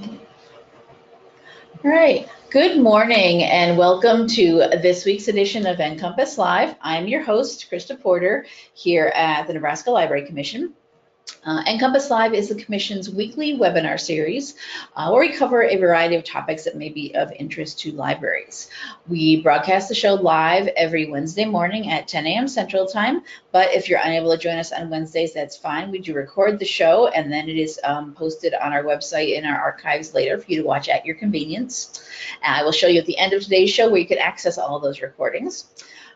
All right. Good morning and welcome to this week's edition of NCompass Live. I'm your host, Krista Porter, here at the Nebraska Library Commission. Uh, NCompass Live is the Commission's weekly webinar series uh, where we cover a variety of topics that may be of interest to libraries. We broadcast the show live every Wednesday morning at 10 a.m. Central Time, but if you're unable to join us on Wednesdays, that's fine. We do record the show and then it is um, posted on our website in our archives later for you to watch at your convenience. I will show you at the end of today's show where you can access all those recordings.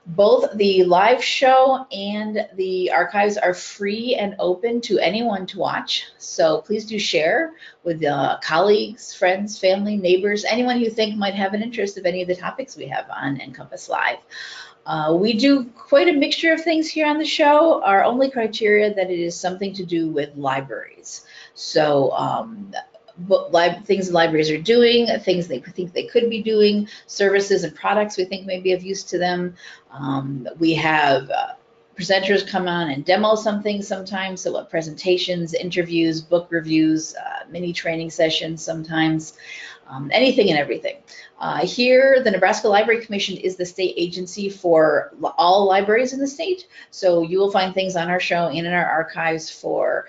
Both the live show and the archives are free and open to anyone to watch. So please do share with uh, colleagues, friends, family, neighbors, anyone you think might have an interest of any of the topics we have on NCompass Live. Uh, we do quite a mixture of things here on the show. Our only criteria that it is something to do with libraries. So um, things libraries are doing, things they think they could be doing, services and products we think may be of use to them. Um, we have uh, presenters come on and demo something sometimes, so what presentations, interviews, book reviews, uh, mini training sessions sometimes, um, anything and everything. Uh, here, the Nebraska Library Commission is the state agency for all libraries in the state. So you will find things on our show and in our archives for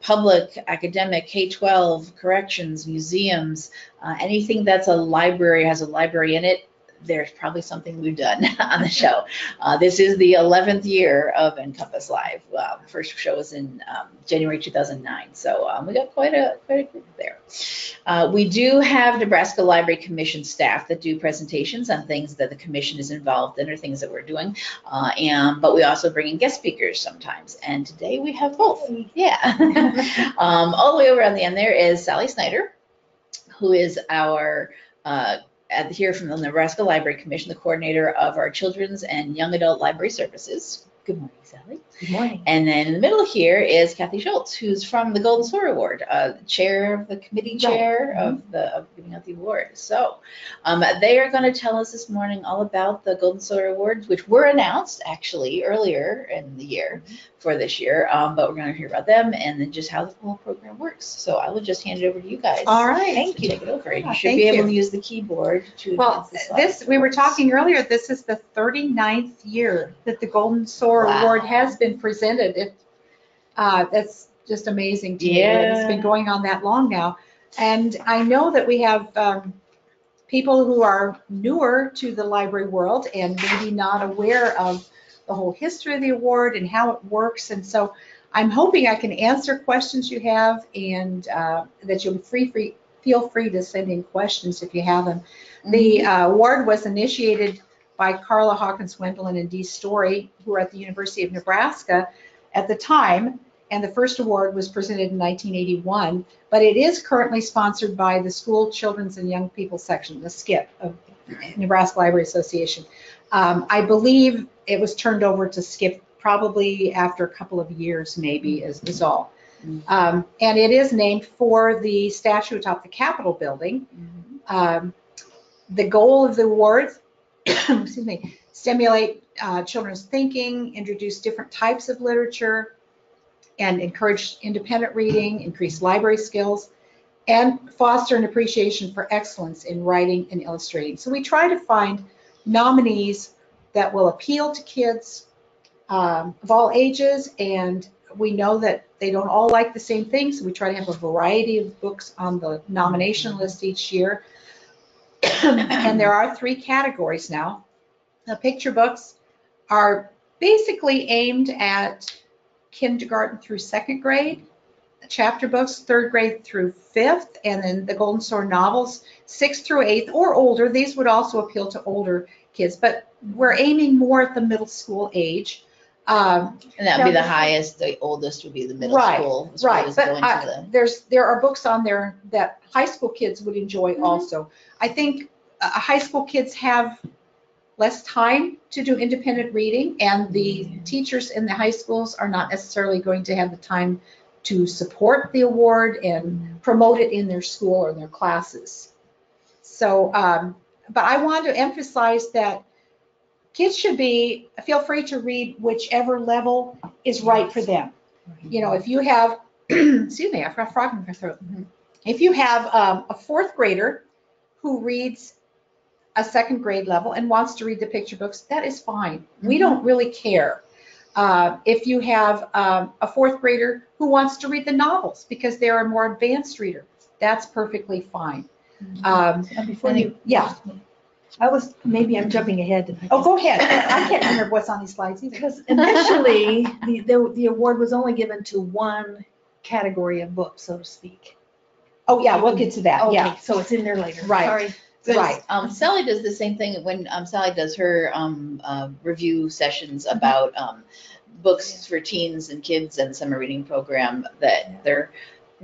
public, academic, K-12, corrections, museums, uh, anything that's a library, has a library in it, there's probably something we've done on the show. Uh, this is the 11th year of NCompass Live. The first show was in um, January 2009, so um, we got quite a quite a group there. Uh, we do have Nebraska Library Commission staff that do presentations on things that the commission is involved in or things that we're doing, uh, and but we also bring in guest speakers sometimes. And today we have both. Yeah. um, all the way over on the end there is Sally Snyder, who is our uh, at, here from the Nebraska Library Commission, the coordinator of our children's and young adult library services. Good morning, Sally. Good morning. And then in the middle here is Kathy Schultz, who's from the Golden Sower Award, uh, chair of the committee chair Right. of the of giving out the award. So um, they are going to tell us this morning all about the Golden Sower Awards, which were announced actually earlier in the year for this year. Um, but we're going to hear about them and then just how the whole program works. So I will just hand it over to you guys. All right, thank you. Take it over. Yeah, you should be able you. to use the keyboard to. Well, the this, we were talking earlier, this is the 39th year that the Golden Sower Wow. Award has been presented. It, uh, that's just amazing to me. that It's been going on that long now. And I know that we have um, people who are newer to the library world and maybe not aware of the whole history of the award and how it works. And so I'm hoping I can answer questions you have and uh, that you'll be free, free, feel free to send in questions if you have them. The uh, award was initiated by Karla Hawkins Wendelin and Dee Story, who were at the University of Nebraska at the time, and the first award was presented in 1981. But it is currently sponsored by the School Children's and Young People section, the SCYP of Nebraska Library Association. Um, I believe it was turned over to SCYP probably after a couple of years, maybe, is, is all. Mhm. Um, and it is named for the statue atop the Capitol building. Mhm. Um, the goal of the award, excuse me, stimulate uh, children's thinking, introduce different types of literature, and encourage independent reading, increase library skills, and foster an appreciation for excellence in writing and illustrating. So we try to find nominees that will appeal to kids um, of all ages, and we know that they don't all like the same things, so we try to have a variety of books on the nomination list each year. And there are three categories now. The picture books are basically aimed at kindergarten through second grade. Chapter books, third grade through fifth, and then the Golden Sower novels, sixth through eighth or older. These would also appeal to older kids, but we're aiming more at the middle school age. Um, And that would be the highest, the oldest would be the middle Right, school. Right, but the- there's, there are books on there that high school kids would enjoy Mhm. also. I think uh, high school kids have less time to do independent reading, and the Mhm. teachers in the high schools are not necessarily going to have the time to support the award and promote it in their school or their classes. So, um, but I want to emphasize that kids should be, feel free to read whichever level is right for them. You know, if you have, excuse me, I've got a frog in my throat. if you have um, a fourth grader who reads a second grade level and wants to read the picture books, that is fine. We Mhm. don't really care. Uh, if you have um, a fourth grader who wants to read the novels because they're a more advanced reader, that's perfectly fine. Um, Uh, Before you. yeah. I was, maybe I'm jumping ahead. oh, go ahead. I can't remember what's on these slides either. Because initially, the, the, the award was only given to one category of book, so to speak. Oh, yeah, we'll get to that. Yeah. So it's in there later. Right. Sorry. But, Right. Um, Sally does the same thing when, um, Sally does her, um, uh, review sessions about, um, books for teens and kids and summer reading program that they're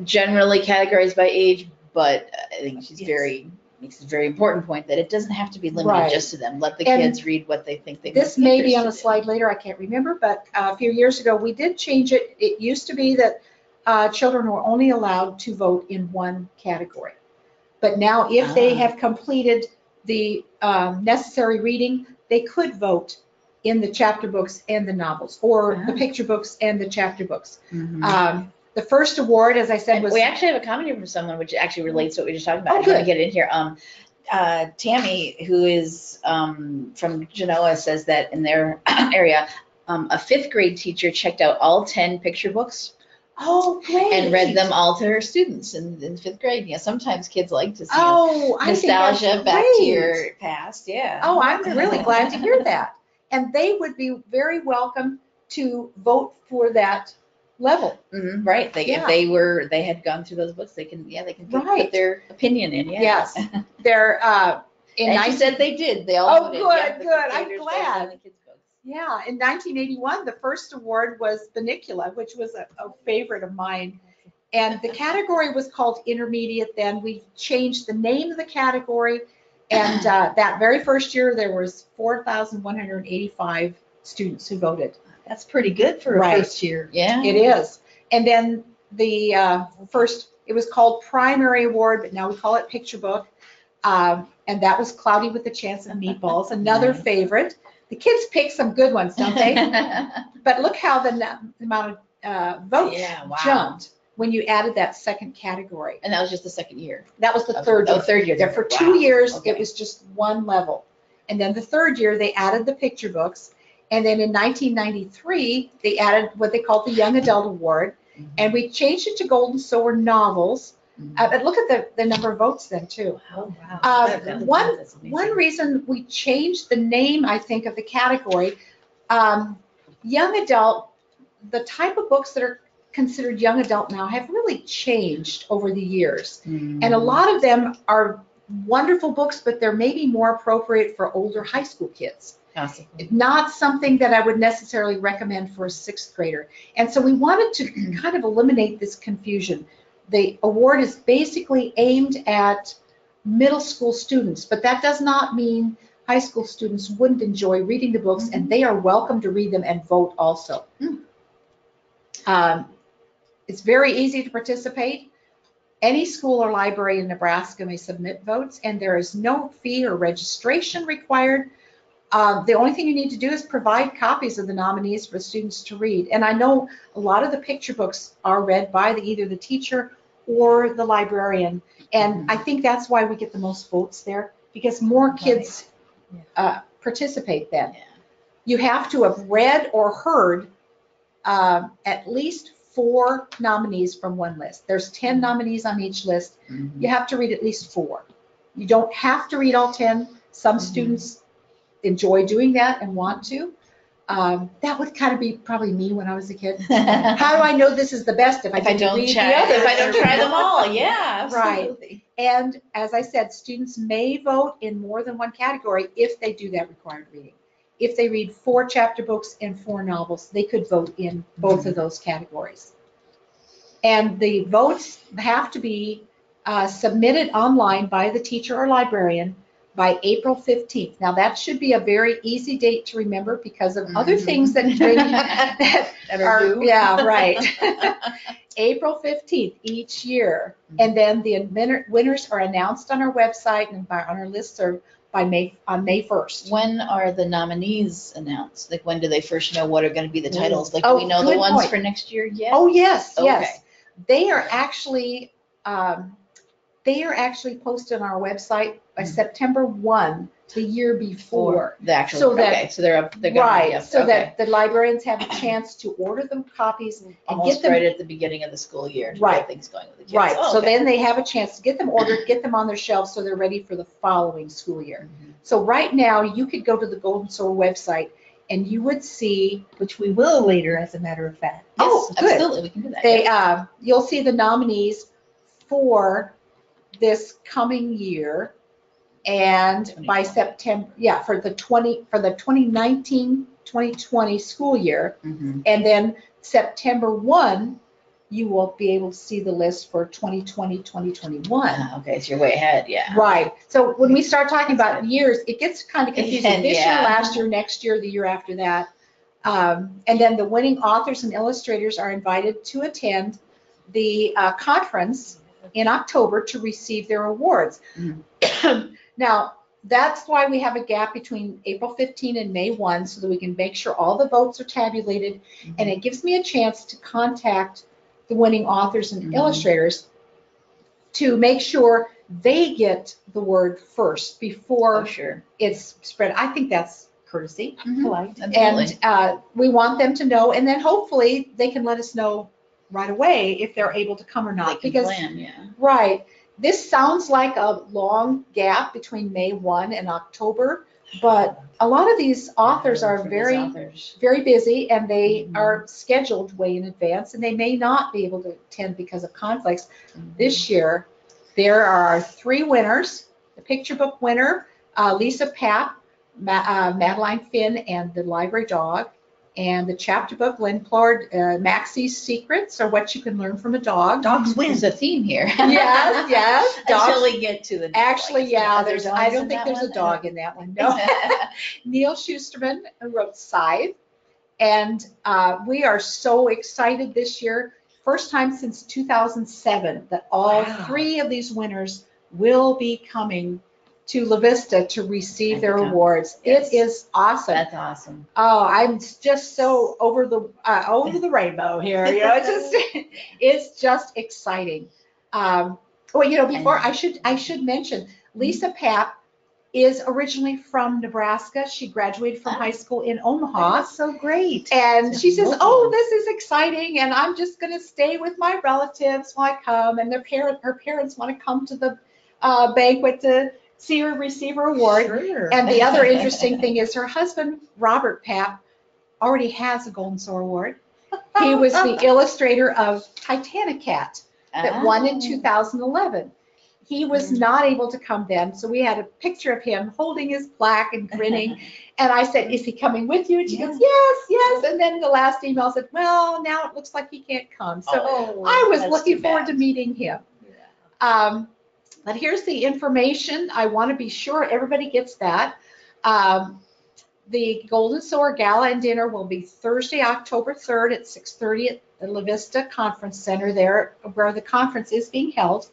generally categorized by age, but I think she's Yes. very, makes a very important point that it doesn't have to be Right. limited just to them. Let the And kids read what they think they. This may be on a interested in. slide later, I can't remember, but uh, a few years ago, we did change it. It used to be that uh, children were only allowed to vote in one category. But now, if they Ah. have completed the um, necessary reading, they could vote in the chapter books and the novels, or the Ah. picture books and the chapter books. Mhm. Um, The first award, as I said, was, we actually have a comment here from someone which actually relates to what we were just talking about. Oh, I want to good. get in here. Um, uh, Tammy, who is um, from Genoa, says that in their area, um, a fifth grade teacher checked out all 10 picture books oh, great. and read them all to her students in, in fifth grade. Yeah, sometimes kids like to see Oh, I think that's nostalgia back to your past. Yeah. Oh, I'm really glad to hear that. And they would be very welcome to vote for that level. Mhm, right. They, Yeah. If they were, they had gone through those books, they can, yeah, they can put, Right. put their opinion in. Yeah. Yes. They're, uh, in And I said they did. They all Oh, voted. good, Yeah, good. I'm glad. On the kids' books. yeah, in 1981, the first award was Bunnicula, which was a, a favorite of mine. And the category was called intermediate then. We changed the name of the category. And uh, that very first year, there was 4,185 students who voted. That's pretty good for a Right. first year. Yeah. It is. And then the uh, first, it was called primary award, but now we call it picture book. Um, and that was Cloudy with a Chance of Meatballs, another Nice. favorite. The kids pick some good ones, don't they? but look how the n- amount of uh, votes Yeah, wow. jumped when you added that second category. And that was just the second year. That was the third oh, year. third year. There for Wow. two years, Okay. it was just one level. And then the third year, they added the picture books. And then in 1993, they added what they called the Young Adult Award. Mhm. And we changed it to Golden Sower novels. Uh, but look at the, the number of votes then too. Oh, wow. Uh, That- that one- That's amazing. One reason we changed the name, I think, of the category, um, young adult, the type of books that are considered young adult now have really changed over the years. And a lot of them are wonderful books, but they're maybe more appropriate for older high school kids. Possibly. Not something that I would necessarily recommend for a sixth grader. And so we wanted to kind of eliminate this confusion. The award is basically aimed at middle school students, but that does not mean high school students wouldn't enjoy reading the books and they are welcome to read them and vote also. Mm. Um, It's very easy to participate. Any school or library in Nebraska may submit votes, and there is no fee or registration required. Um, The only thing you need to do is provide copies of the nominees for students to read. And I know a lot of the picture books are read by the- either the teacher or the librarian. And I think that's why we get the most votes there, because more kids uh, participate then. Yeah. You have to have read or heard um, at least four nominees from one list. There's 10 nominees on each list. Mhm. You have to read at least four. You don't have to read all 10. Some Mhm. students enjoy doing that and want to. Um, that would kind of be probably me when I was a kid. How do I know this is the best if I If I don't read the try, others? if I don't try them all, yeah, Right. And as I said, students may vote in more than one category if they do that required reading. If they read four chapter books and four novels, they could vote in both of those categories. And the votes have to be uh, submitted online by the teacher or librarian by April 15th. Now, that should be a very easy date to remember because of other Mhm. things that that That are are, yeah, right. April 15th each year. And then the winners are announced on our website and by, on our listserv by May, on May 1st. When are the nominees announced? Like, when do they first know what are gonna be the titles? Like, Oh, we know the ones point. for next year yet? Oh, yes, Okay. yes. They are actually um, they are actually posted on our website by Mhm. September 1, the year before. The actual, So that- okay, so they're up, they're Right, so okay. that the librarians have a chance to order them copies and get them right at the beginning of the school year to Right. get things going with the kids. Right, Oh, so okay. then they have a chance to get them ordered, get them on their shelves so they're ready for the following school year. Mhm. So right now, you could go to the Golden Sower website and you would see, Which we will later, as a matter of fact. Oh, good. absolutely, we can do that. they, yeah. uh, you'll see the nominees for this coming year. And by September, yeah, for the 20, for the 2019, 2020 school year. Mhm. And then September 1, you will be able to see the list for 2020, 2021. Ah, Okay, so you're way ahead, yeah. Right. So when we start talking about years, it gets kind of confusing. This year, last year, next year, the year after that. Um, and then the winning authors and illustrators are invited to attend the uh, conference in October to receive their awards. now, that's why we have a gap between April 15 and May 1 so that we can make sure all the votes are tabulated and it gives me a chance to contact the winning authors and Mhm. illustrators to make sure they get the word first Oh, before sure. it's spread. I think that's courtesy. Mhm. Polite. Absolutely. And uh, we want them to know, and then hopefully they can let us know right away if they're able to come or not. Because, plan, yeah. right, this sounds like a long gap between May 1 and October, but a lot of these authors are very authors. very busy and they Mhm. are scheduled way in advance and they may not be able to attend because of conflicts. Mhm. This year, there are three winners. The picture book winner, uh, Lisa Papp, Ma- uh, Madeline Finn, and the library dog. And the chapter book, Lynn Plourde, uh, Maxi's Secrets, or what you can learn from a dog. Dogs win. A theme here. Yes, yes. Until we get to the. Actually, yeah, there's, I don't think there's a dog in that one, no. Neal Shusterman wrote Scythe. And uh, we are so excited this year, first time since 2007, that all Wow. three of these winners will be coming to La Vista to receive their awards. yes. It is awesome. That's awesome. Oh, I'm just so over the uh, over the rainbow here. You know, it's just it's just exciting. Um, well, you know, before I should I should mention Lisa Papp is originally from Nebraska. She graduated from Ah. high school in Omaha. That's so great. And she says. "Oh, this is exciting, and I'm just going to stay with my relatives while I come." And their parent, her parents want to come to the uh, banquet to see her receive her award. Sure. And the other interesting thing is her husband, Robert Papp, already has a Golden Sower Award. He was the illustrator of Titanic Cat that won in Ah. 2011. He was Mm. not able to come then, so we had a picture of him holding his plaque and grinning. And I said, "Is he coming with you?" And she goes, "Yes, yes." And then the last email said, "Well, now it looks like he can't come." So Oh, I was looking forward to meeting him. Um, but here's the information. I want to be sure everybody gets that. Um, the Golden Sower Gala and Dinner will be Thursday, October 3rd at 6:30 at the La Vista Conference Center there where the conference is being held.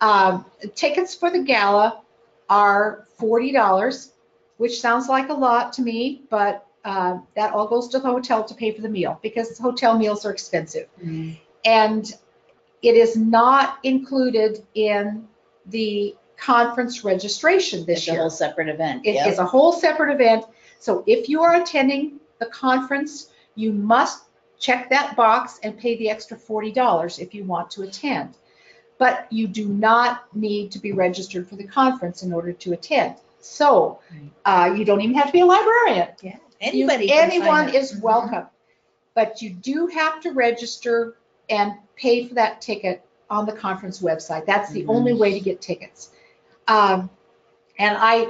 Um, tickets for the gala are $40, which sounds like a lot to me, but uh, that all goes to the hotel to pay for the meal because hotel meals are expensive Mm. and it is not included in the conference registration this It's a year. whole separate event. It yep. is a whole separate event. So if you are attending the conference, you must check that box and pay the extra $40 if you want to attend. But you do not need to be registered for the conference in order to attend. So uh, you don't even have to be a librarian. Yeah. You- Anybody. can sign Anyone up. is Mhm. welcome. But you do have to register and pay for that ticket on the conference website. That's the Mhm. only way to get tickets. Um, And I,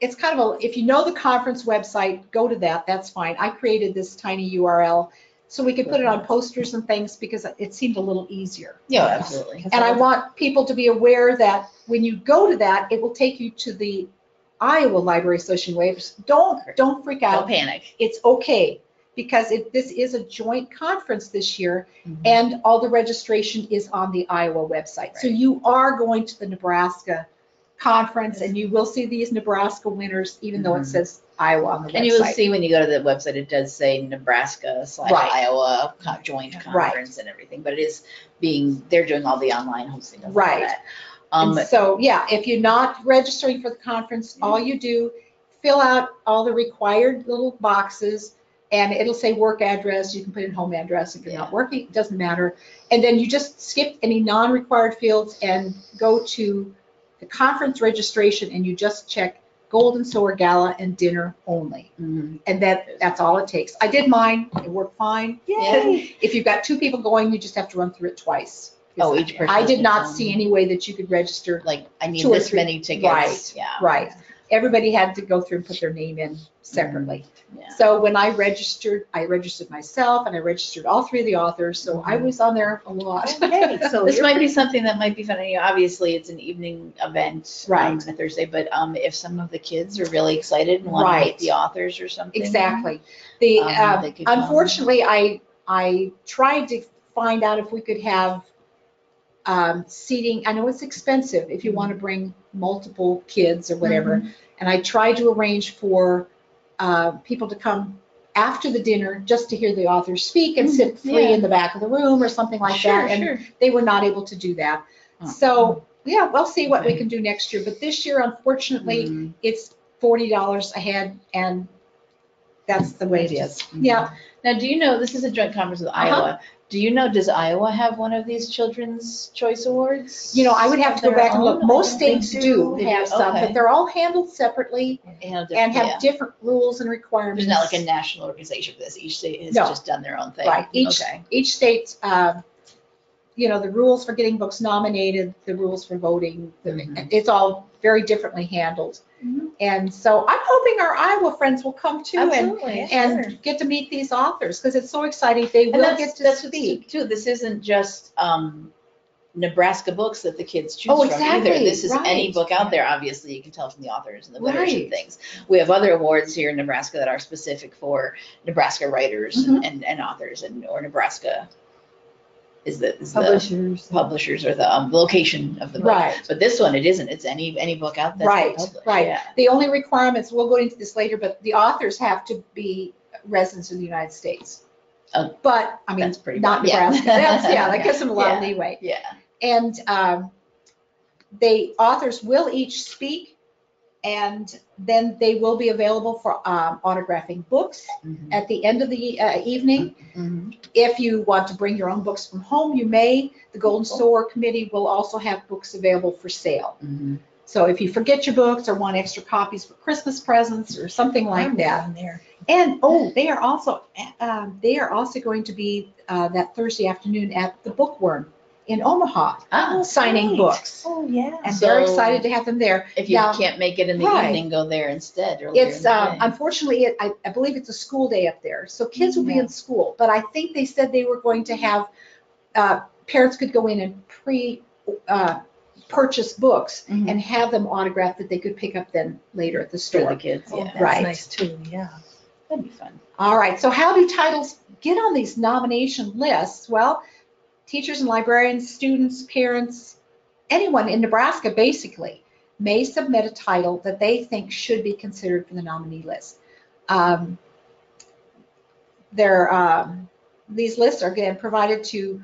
it's kind of a, if you know the conference website, go to that, that's fine. I created this tiny URL so we could put it on posters and things because it seemed a little easier. Yeah, absolutely. And I want people to be aware that when you go to that, it will take you to the Iowa Library Association waivers. Don't, don't freak out. Don't panic. It's okay because it, this is a joint conference this year Mhm. and all the registration is on the Iowa website. So you are going to the Nebraska conference and you will see these Nebraska winners, even though it Mhm. says Iowa on the website. And you will see when you go to the website, it does say Nebraska slash Right. Iowa joint Right. conference and everything, but it is being, they're doing all the online hosting of Right. that. Um, And so, yeah, if you're not registering for the conference, all you do, fill out all the required little boxes and it'll say work address. You can put in home address if you're Yeah. not working, it doesn't matter. And then you just skip any non-required fields and go to the conference registration and you just check Golden Sower Gala and dinner only. mhm. And that, that's all it takes. I did mine, it worked fine. Yay. If you've got two people going, you just have to run through it twice. Oh, each person. I did not see any way that you could register. Like, I need this three- many tickets. right, Yeah. Right. Everybody had to go through and put their name in separately. Yeah. So when I registered, I registered myself and I registered all three of the authors, so I was on there a lot. Okay, so This might be something that might be fun. Know, obviously, it's an evening event um, Right. on a Thursday, but um, if some of the kids are really excited and want to meet the authors or something, Exactly. The, Um, um, come. unfortunately, I, I tried to find out if we could have um, seating, I know it's expensive if you want to bring multiple kids or whatever. Mm-hmm. And I tried to arrange for uh, people to come after the dinner just to hear the authors speak and sit free Mm-hmm. yeah. in the back of the room or something like sure, that. And sure. they were not able to do that. Oh. So, yeah, we'll see what we can do next year. But this year, unfortunately, Mm. it's forty dollars a head and that's the way it is. Mhm. Yeah, Now, do you know this is a joint conference with Uh-huh. Do you know does Iowa have one of these Children's Choice Awards? you know, I would have to go back and look. Most states do have some, but they're all handled separately and have different rules and requirements. There's not like a national organization for this. Each state has No. just done their own thing. Right, each, Okay. each state, um, you know, the rules for getting books nominated, the rules for voting, the- Mhm. it's all very differently handled. Mhm. And so I'm hoping our Iowa friends will come too and, Absolutely. sure. and get to meet these authors, because it's so exciting. They And will get to speak. too. This isn't just um, Nebraska books that the kids choose Oh, from either. This is any book out there. Obviously, you can tell from the authors and the winners Right. and things. We have other awards here in Nebraska that are specific for Nebraska writers Mm-hmm. and, and, and authors, and or Nebraska is the is the publishers. publishers or the um, location of the book. Right. But this one, it isn't. It's any any book out there. Right, published. right. Yeah. The only requirements, we'll go into this later, but the authors have to be residents of the United States. Oh, But, I mean, that's pretty not yeah. Nebraska. That's, yeah, that gives them a lot of leeway. Yeah. And um, they, authors will each speak, and then they will be available for um, autographing books Mhm. at the end of the uh, evening. Mhm. If you want to bring your own books from home, you may. The Golden. Sower Committee will also have books available for sale. Mhm. So if you forget your books or want extra copies for Christmas presents or something like I'm that. there. And, oh, they are also, um, they are also going to be uh, that Thursday afternoon at the Bookworm in Omaha, Ah, signing great. books. Oh, yeah. And they're So- excited to have them there. If you Now, can't make it in the Right. evening, go there instead. earlier in It's, the um, day. unfortunately, it- I, I believe it's a school day up there, so kids will be in school. But I think they said they were going to have, uh, parents could go in and pre, uh, purchase books Mhm. and have them autographed that they could pick up then later at the for the store. kids. Oh, Yeah, that's Right. nice too, yeah. that'd be fun. All right, so how do titles get on these nomination lists? Well, teachers and librarians, students, parents, anyone in Nebraska basically may submit a title that they think should be considered for the nominee list. Um, there, um, these lists are again provided to,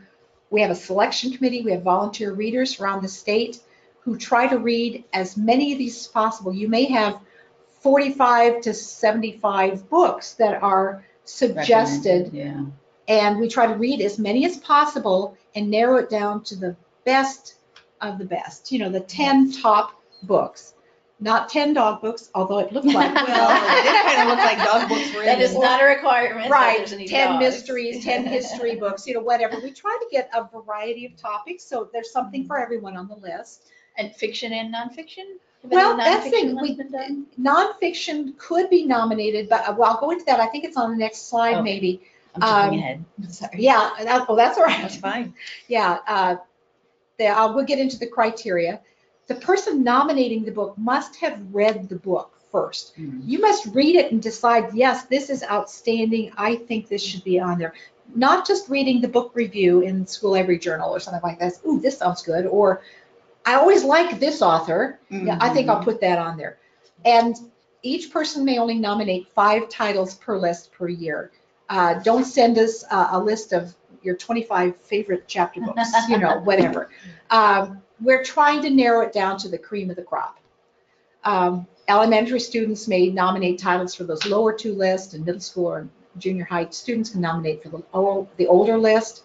we have a selection committee, we have volunteer readers around the state who try to read as many of these as possible. You may have 45 to 75 books that are suggested, Yeah. And we try to read as many as possible and narrow it down to the best of the best, you know, the 10 top books. Not 10 dog books, although it looked like, Well, it did kind of look like dog books were in That is not a requirement. Right, any 10 dogs. mysteries, 10 history books, you know, whatever. We try to get a variety of topics, so there's something for everyone on the list. And fiction and nonfiction? Have Well, that's the thing, we- Nonfiction could be nominated, but, uh, well, I'll go into that. I think it's on the next slide, Okay. maybe. I'm jumping um, ahead. Sorry. Yeah, that, oh, that's all right. That's fine. Yeah, uh, the, uh, we'll get into the criteria. The person nominating the book must have read the book first. Mhm. You must read it and decide, yes, this is outstanding. I think this should be on there. Not just reading the book review in School Library Journal or something like that. Ooh, this sounds good. Or I always like this author. Yeah, I think I'll put that on there. And each person may only nominate five titles per list per year. Uh, don't send us a, a list of your 25 favorite chapter books, you know, whatever. Um, we're trying to narrow it down to the cream of the crop. Um, elementary students may nominate titles for those lower two lists, and middle school or junior high students can nominate for the, the older list.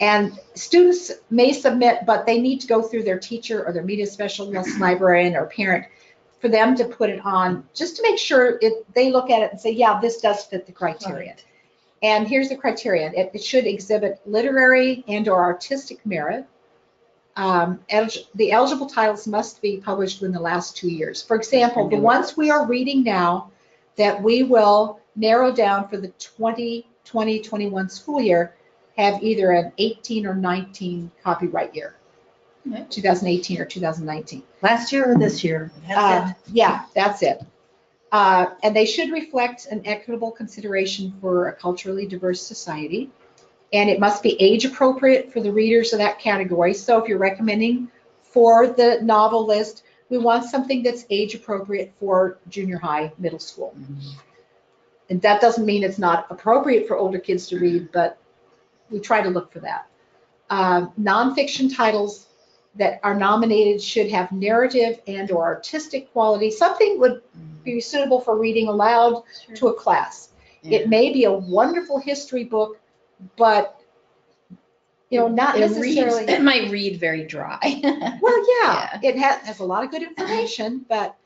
And students may submit, but they need to go through their teacher or their media specialist, librarian, or parent for them to put it on, just to make sure it, they look at it and say, yeah, this does fit the criteria. And here's the criteria. It, it should exhibit literary and or artistic merit. Um, elig- the eligible titles must be published within the last two years. For example, the ones we are reading now that we will narrow down for the 2020-21 school year have either an 18 or 19 copyright year, 2018 or 2019. Last year or this year? Uh, That's it. Yeah, that's it. Uh, And they should reflect an equitable consideration for a culturally diverse society. And it must be age appropriate for the readers of that category. So if you're recommending for the novel list, we want something that's age appropriate for junior high, middle school. And that doesn't mean it's not appropriate for older kids to read, but we try to look for that. Um, Nonfiction titles that are nominated should have narrative and or artistic quality. Something would be suitable for reading aloud to a class. It may be a wonderful history book, but, you know, not It reads, necessarily. it might read very dry. Well, yeah, it has, has a lot of good information, but,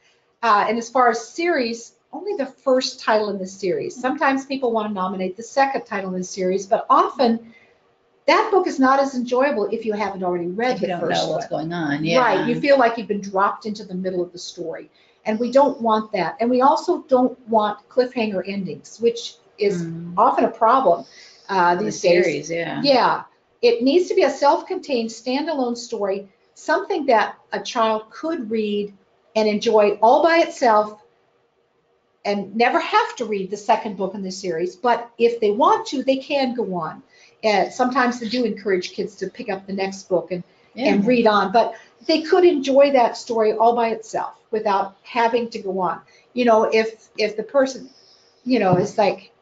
uh, and as far as series, only the first title in the series. Sometimes people want to nominate the second title in the series, but often that book is not as enjoyable if you haven't already read If you the don't first know what's one. going on, yeah. Right, you feel like you've been dropped into the middle of the story. And we don't want that. And we also don't want cliffhanger endings, which is Mm. often a problem uh, The these days. series, yeah. Yeah, it needs to be a self-contained standalone story, something that a child could read and enjoy all by itself and never have to read the second book in the series. But if they want to, they can go on. Uh, sometimes they do encourage kids to pick up the next book and, Yeah. and read on, but they could enjoy that story all by itself without having to go on. You know, if if the person, you know, is like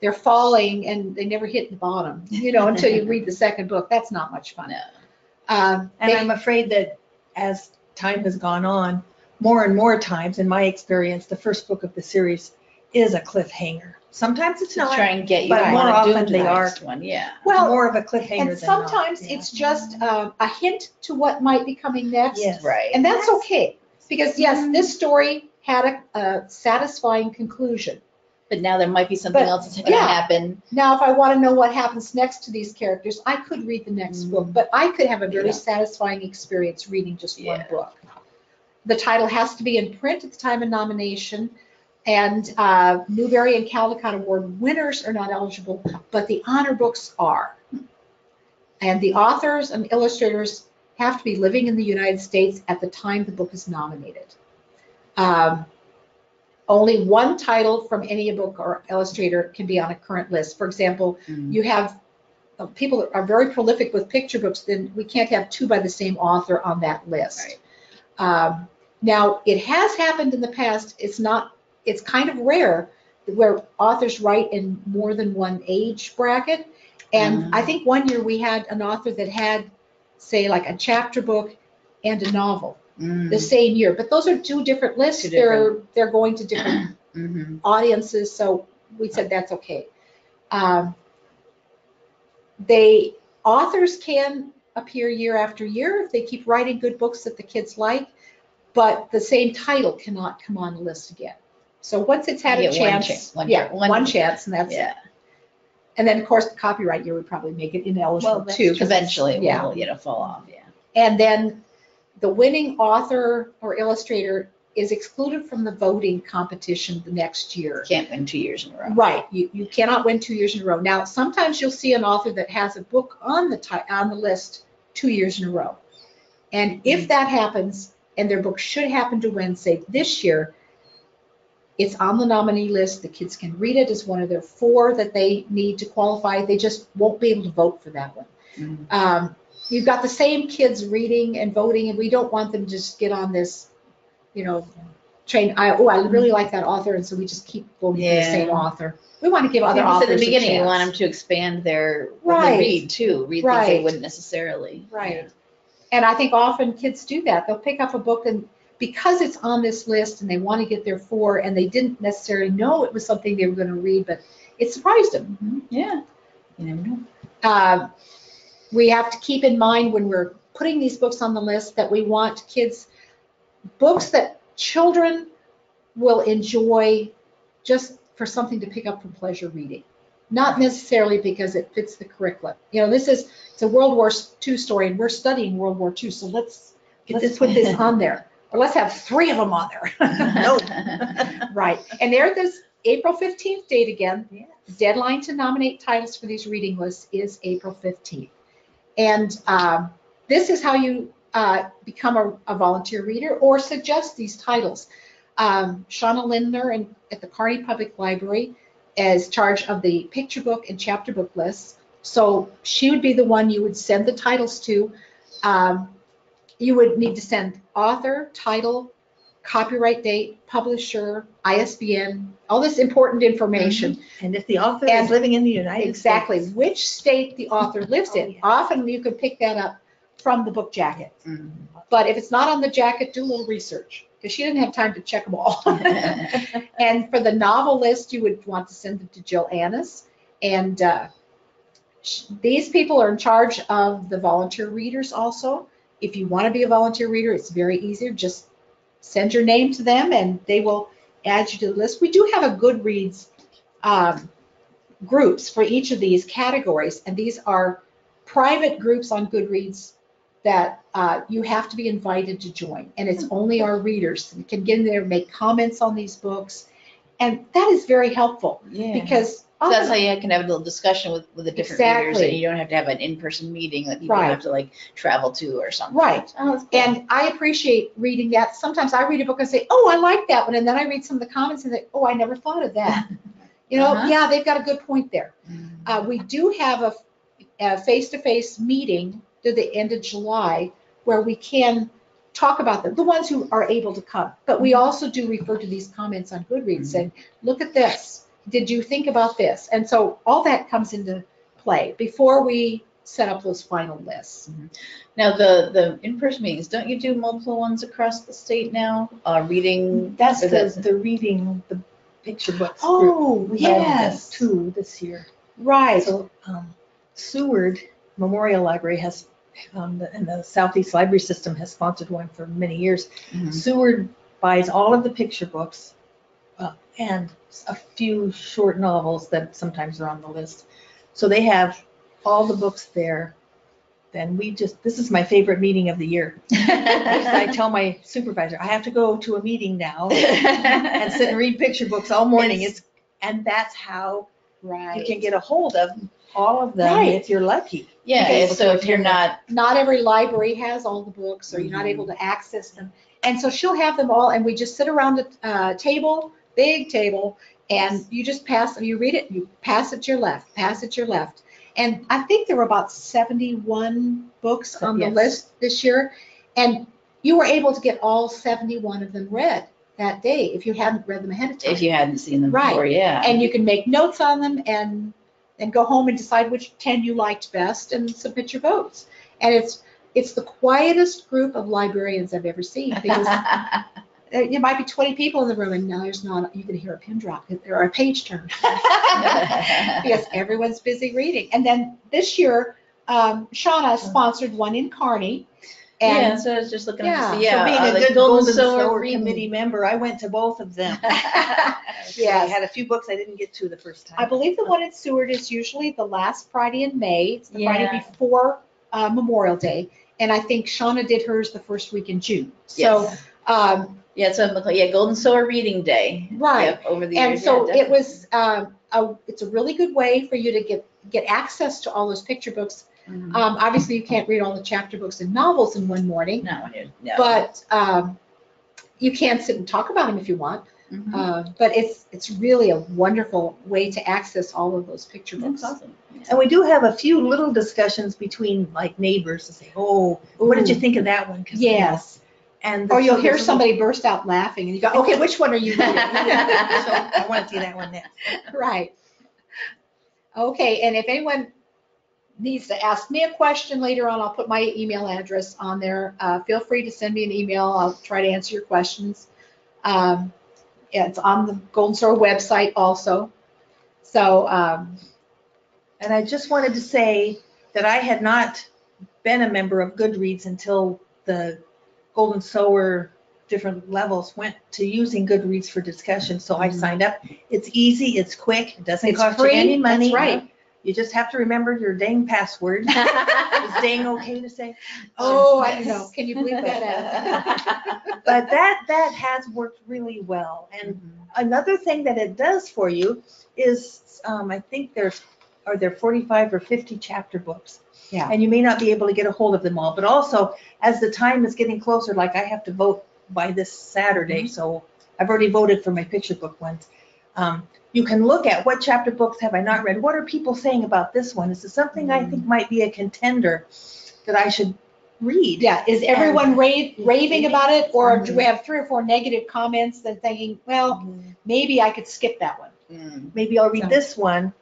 they're falling and they never hit the bottom, you know, until you read the second book, that's not much fun. No. Um, And they- I'm afraid that as time has gone on, more and more times, in my experience, the first book of the series is a cliffhanger. Sometimes it's To not, try and get you but to more want to do often the they are. next one, yeah. well, more of a cliffhanger and than not. sometimes Yeah. it's just um, a hint to what might be coming next. Yes. Right. And that's okay, because yes, Mhm. this story had a, a satisfying conclusion. But now there might be something But, else that's gonna yeah. happen. Now, if I want to know what happens next to these characters, I could read the next Mm. book, but I could have a very Yeah. satisfying experience reading just one Yeah. book. The title has to be in print at the time of nomination, and uh, Newbery and Caldecott Award winners are not eligible, but the honor books are. And the authors and illustrators have to be living in the United States at the time the book is nominated. Um, only one title from any book or illustrator can be on a current list. For example, Mm. you have uh, people that are very prolific with picture books, then we can't have two by the same author on that list. Right. Um, now, it has happened in the past. It's not, it's kind of rare where authors write in more than one age bracket. And Mm. I think one year we had an author that had, say, like a chapter book and a novel Mm. the same year. But those are two different lists. Two They're, they're going to different Mhm. audiences, so we said that's okay. Um, They, authors can appear year after year if they keep writing good books that the kids like, but the same title cannot come on the list again. So once it's had a one chance, one yeah, chance, one- one chance, and that's it. Yeah, And then, of course, the copyright year would probably make it ineligible that's too. 'cause it's- eventually it Yeah. will, you know, fall off, yeah. And then the winning author or illustrator is excluded from the voting competition the next year. Can't win two years in a row. Right, you, you cannot win two years in a row. Now, sometimes you'll see an author that has a book on the ti- on the list two years in a row. And if mm. that happens, and their book should happen to win, say this year, it's on the nominee list, the kids can read it as one of their four that they need to qualify, they just won't be able to vote for that one. Mhm. Um, You've got the same kids reading and voting, and we don't want them to just get on this, you know, train, I, oh, I really like that author, and so we just keep voting for the same author. We want to give other authors At the beginning, you want them to expand their, Right. read too, read things they wouldn't necessarily. Right. And I think often kids do that. They'll pick up a book and because it's on this list and they want to get their four and they didn't necessarily know it was something they were going to read, but it surprised them. Mhm. Yeah, you never know. Uh, we have to keep in mind when we're putting these books on the list that we want kids, books that children will enjoy just for something to pick up from pleasure reading. Not necessarily because it fits the curriculum. You know, this is, it's a World War II story and we're studying World War II, so let's, Get let's this put this on there. Or let's have three of them on there. No. Right, and there's this April 15th date again. Yes. Deadline to nominate titles for these reading lists is April 15th. And um, this is how you uh, become a, a volunteer reader or suggest these titles. Um, Shauna Lindner in, at the Kearney Public Library is charge of the picture book and chapter book lists. So she would be the one you would send the titles to. Um, you would need to send author, title, copyright date, publisher, ISBN, all this important information. And if the author And- is living in the United States. Exactly, which state the author lives Oh, in. yeah. Often you can pick that up from the book jacket. Mhm. But if it's not on the jacket, do a little research, because she didn't have time to check them all. And for the novel list, you would want to send it to Jill Annis. And uh, sh- these people are in charge of the volunteer readers also. If you want to be a volunteer reader, it's very easy. Just send your name to them and they will add you to the list. We do have a Goodreads um, groups for each of these categories. And these are private groups on Goodreads that uh, you have to be invited to join. And it's only our readers that can get in there, make comments on these books. And that is very helpful Yeah. because So that's how you can have a little discussion with, with the different readers and Exactly. you don't have to have an in-person meeting that people Right. have to like travel to or something. Right. Oh, that's cool. and I appreciate reading that. Sometimes I read a book and say, oh, I like that one. And then I read some of the comments and think, oh, I never thought of that. You know, Uh-huh. yeah, they've got a good point there. Mhm. Uh, we do have a, a face-to-face meeting to the end of July where we can talk about them, the ones who are able to come. But we also do refer to these comments on Goodreads saying, look at this. Did you think about this? And so all that comes into play before we set up those final lists. Now, the, the in-person meetings, don't you do multiple ones across the state now? Uh, reading? That's the, the reading, the picture books group. Oh, We have yes, two this year. right. So um, Seward Memorial Library has, um, the- and the Southeast Library System has sponsored one for many years. Mhm. Seward buys all of the picture books uh, and a few short novels that sometimes are on the list. So they have all the books there. Then we just, this is my favorite meeting of the year. I tell my supervisor, I have to go to a meeting now and sit and read picture books all morning. It's- and that's how you can get a hold of all of them Right. if you're lucky. Yeah, so if you're not, Not every library has all the books, or you're not Mhm. able to access them. And so she'll have them all, and we just sit around the uh, table, big table, and you just pass, you read it, you pass it to your left, pass it to your left. And I think there were about 71 books on the Yes. list this year, and you were able to get all 71 of them read that day if you hadn't read them ahead of time. if you hadn't seen them Right. before, yeah. and you can make notes on them and then go home and decide which 10 you liked best and submit your votes. And it's it's the quietest group of librarians I've ever seen because there might be 20 people in the room and now there's not you can hear a pin drop or a page turn because everyone's busy reading. And then this year, um, Shauna sponsored one in Kearney. Yeah, And so I was just looking Yeah. to So see, yeah. So being uh, a good Golden Sower Sower reading. Committee member, I went to both of them. So I had a few books I didn't get to the first time. I believe the one in Seward is usually the last Friday in May. It's the Yeah. Friday before uh, Memorial Day. And I think Shauna did hers the first week in June. So, Yes. um, Yeah, so, McLean- yeah, Golden Sower Reading Day. Right. Yep, Over the and years. so yeah, it was, um, a, it's a really good way for you to get, get access to all those picture books. definitely. Mhm. Um, obviously you can't read all the chapter books and novels in one morning, Not when you're, no. but, um, you can sit and talk about them if you want. Mhm. Uh, but it's, it's really a wonderful way to access all of those picture books. That's awesome. And we do have a few little discussions between like neighbors to say, oh, what did you think of that one? 'Cause, you know, Yes. And. the Or you'll hear children- somebody burst out laughing and you go, okay, which one are you reading? So I want to see that one next. Right. Okay, and if anyone needs to ask me a question later on, I'll put my email address on there. Uh, feel free to send me an email. I'll try to answer your questions. Um, yeah, it's on the Golden Sower website also. So, um, And I just wanted to say that I had not been a member of Goodreads until the Golden Sower different levels went to using Goodreads for discussion. So I Mhm. signed up. It's easy, it's quick, it doesn't It's cost you free, any that's money. right. You just have to remember your dang password. Is dang okay to say? oh, I don't know. Can you believe that? But that, that has worked really well. And another thing that it does for you is, um, I think there's, are there forty-five or fifty chapter books? Yeah. And you may not be able to get a hold of them all, but also, as the time is getting closer, like I have to vote by this Saturday, so I've already voted for my picture book ones. Um, you can look at what chapter books have I not read? What are people saying about this one? Is it something I think might be a contender that I should read? Yeah, is everyone ra- raving about it, or do we have three or four negative comments that thinking, well, maybe I could skip that one? Mm. maybe I'll read So- this one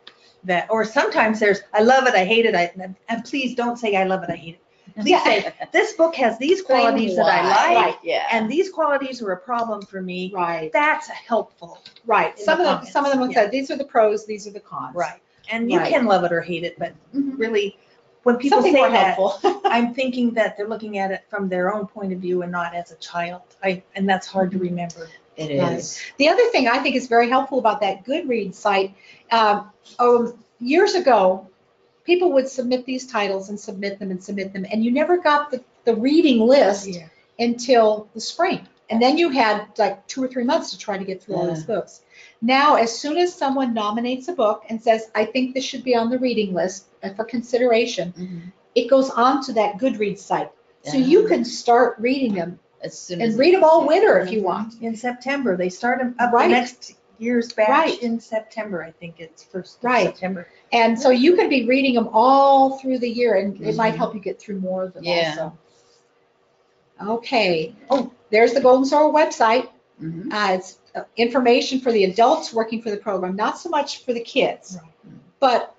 that, or sometimes there's, I love it, I hate it, I, and please don't say I love it, I hate it. Please say, this book has these qualities that I like, Yeah. and these qualities are a problem for me. Right, That's helpful. right. In Some the of them, comments, some of them yeah. say, these are the pros, these are the cons. Right. And you Right. can love it or hate it, but Mhm. really, when people Something say more that, helpful. I'm thinking that they're looking at it from their own point of view and not as a child. I, and that's hard to remember. It Right. The other thing I think is very helpful about that Goodreads site, um, oh, years ago, people would submit these titles and submit them and submit them, and you never got the, the reading list Yeah. until the spring. And then you had like two or three months to try to get through all these books. Now, as soon as someone nominates a book and says, I think this should be on the reading list uh, for consideration, Mhm. it goes on to that Goodreads site. So you can start reading them As soon as. and read them all winter if you want. In September, they start 'em up the Right. next year's batch Right. in September, I think it's first of Right. September. And so you could be reading them all through the year and it might Mhm. help you get through more of them Yeah. also. Okay, oh, there's the Golden Sower website. Mhm. Uh, it's uh, information for the adults working for the program, not so much for the kids, but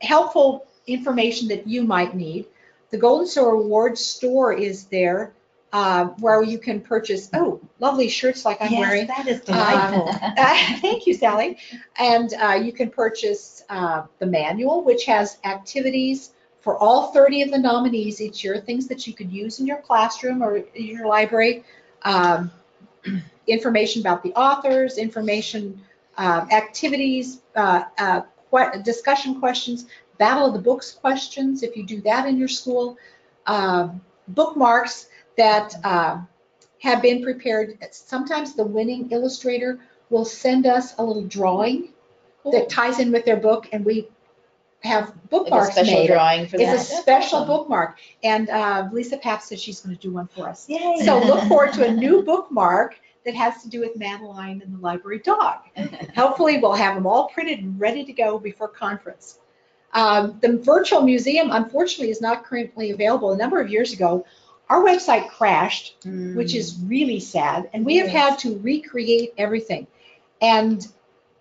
helpful information that you might need. The Golden Sower Award store is there, uh, where you can purchase, oh, lovely shirts like I'm wearing. Yes, that is delightful. Uh, Thank you, Sally. And uh, you can purchase uh, the manual, which has activities for all 30 of the nominees each year, things that you could use in your classroom or in your library. Um, Information about the authors, information, uh, activities, uh, uh, que- discussion questions, Battle of the Books questions, if you do that in your school. Um, Bookmarks that uh, have been prepared. Sometimes the winning illustrator will send us a little drawing that ties in with their book, and we have bookmarks Like a special made. drawing for that. It's a That's special awesome. bookmark, and uh, Lisa Papp said she's going to do one for us. Yay. So look forward to a new bookmark that has to do with Madeline and the library dog. Hopefully, we'll have them all printed and ready to go before conference. Um, the virtual museum, unfortunately, is not currently available. A number of years ago, our website crashed Mm. which is really sad. And we have had to recreate everything. And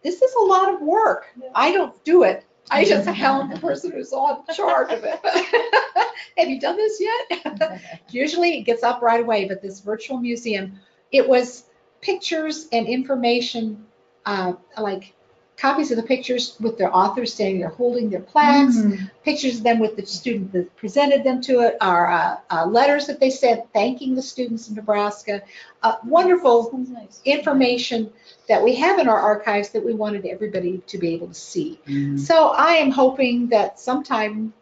this is a lot of work. I don't do it. I just help the person who's on charge of it. have you done this yet? Usually it gets up right away, but this virtual museum, it was pictures and information, uh, like copies of the pictures with their authors standing there holding their plaques, Mhm. pictures of them with the student that presented them to it, our uh, uh, letters that they sent thanking the students in Nebraska. Uh, wonderful nice. information that we have in our archives that we wanted everybody to be able to see. Mhm. So I am hoping that sometime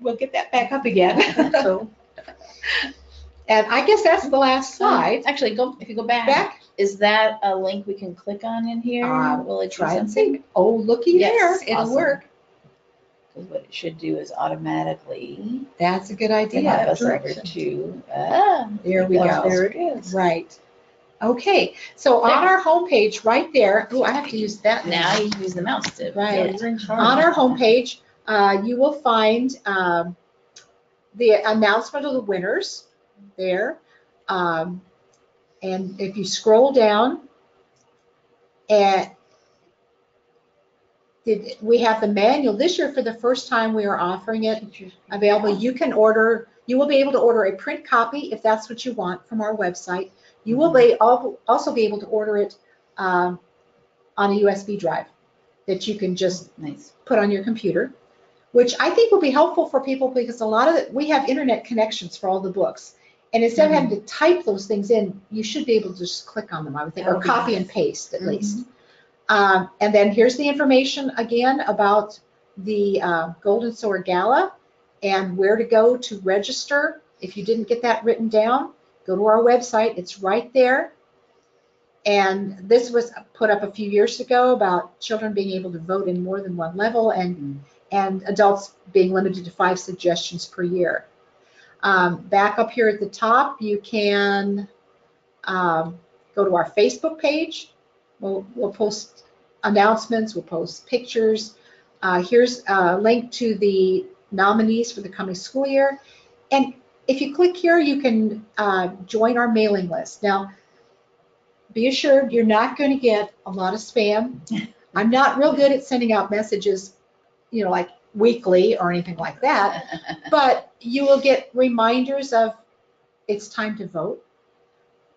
we'll get that back up again. So, and I guess that's the last slide. Actually, go, if you go back, Back, is that a link we can click on in here? Uh, Will it do try and something? see. Oh, looky there, it'll awesome. work. 'Cause what it should do is automatically That's a good take idea. us over to, ah. There we go. there it is. Right. Okay, so on our homepage, right there, oh, I have to use that Now you can use the mouse to. Right. get You're in charge. On our homepage, uh, you will find um, the announcement of the winners there. Um, And if you scroll down, and did, we have the manual. This year, for the first time, we are offering it available. You can order, you will be able to order a print copy if that's what you want from our website. You will be, also be able to order it um, on a USB drive that you can just Nice. put on your computer, which I think will be helpful for people because a lot of, it- we have internet connections for all the books. And instead of having to type those things in, you should be able to just click on them, I would think, or That would be copy and paste at Mhm. least. Um, and then here's the information again about the uh, Golden Sower Gala and where to go to register. If you didn't get that written down, go to our website. It's right there. And this was put up a few years ago about children being able to vote in more than one level and, Mm. and adults being limited to five suggestions per year. Um, back up here at the top, you can um, go to our Facebook page. We'll, we'll post announcements, we'll post pictures. Uh, here's a link to the nominees for the coming school year. And if you click here, you can uh, join our mailing list. Now, be assured you're not going to get a lot of spam. I'm not real good at sending out messages, you know, like weekly or anything like that, but you will get reminders of it's time to vote.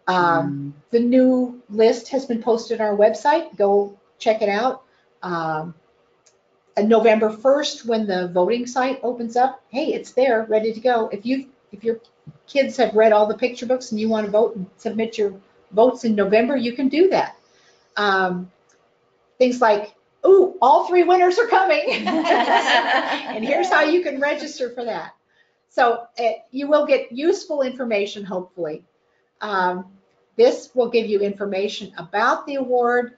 Um, the new list has been posted on our website. Go check it out. Um, and November 1st, when the voting site opens up, hey, it's there, ready to go. If you if your kids have read all the picture books and you want to vote and submit your votes in November, you can do that. Um, things like, ooh, all three winners are coming, and here's how you can register for that. So uh, you will get useful information, hopefully. Um, this will give you information about the award,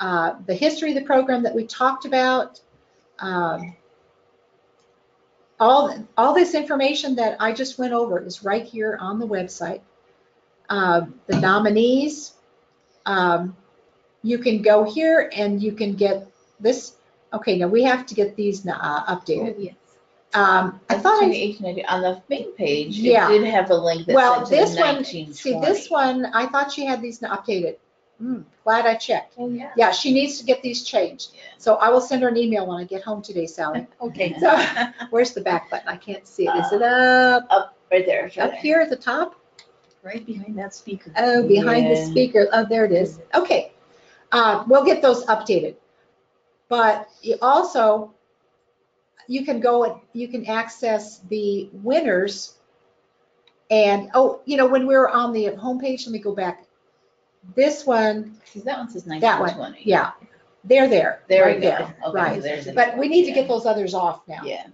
uh, the history of the program that we talked about, um, all, all this information that I just went over is right here on the website. Um, the nominees, um, you can go here and you can get this. Okay, now we have to get these uh, updated. Oh, yes. Um, I thought I 1890 on the main page, Yeah. it did have a link that Well, said to this the one, see, this one, I thought she had these updated. Hmm, glad I checked. Oh, yeah. Yeah, she needs to get these changed. So I will send her an email when I get home today, Sally. Okay. So, where's the back button? I can't see it. Is it up, Right there. it's right up there. here at the top? Right behind that speaker. Oh, behind the Yeah. speaker. Oh, there it is. Okay. Uh, we'll get those updated. But you also, you can go and you can access the winners. And, oh, you know, when we were on the homepage, let me go back. This one, See, that one says that one, 1920. yeah, they're there. There right we go. there, Okay, Right. there's it. But we need to get those others off now. Yeah.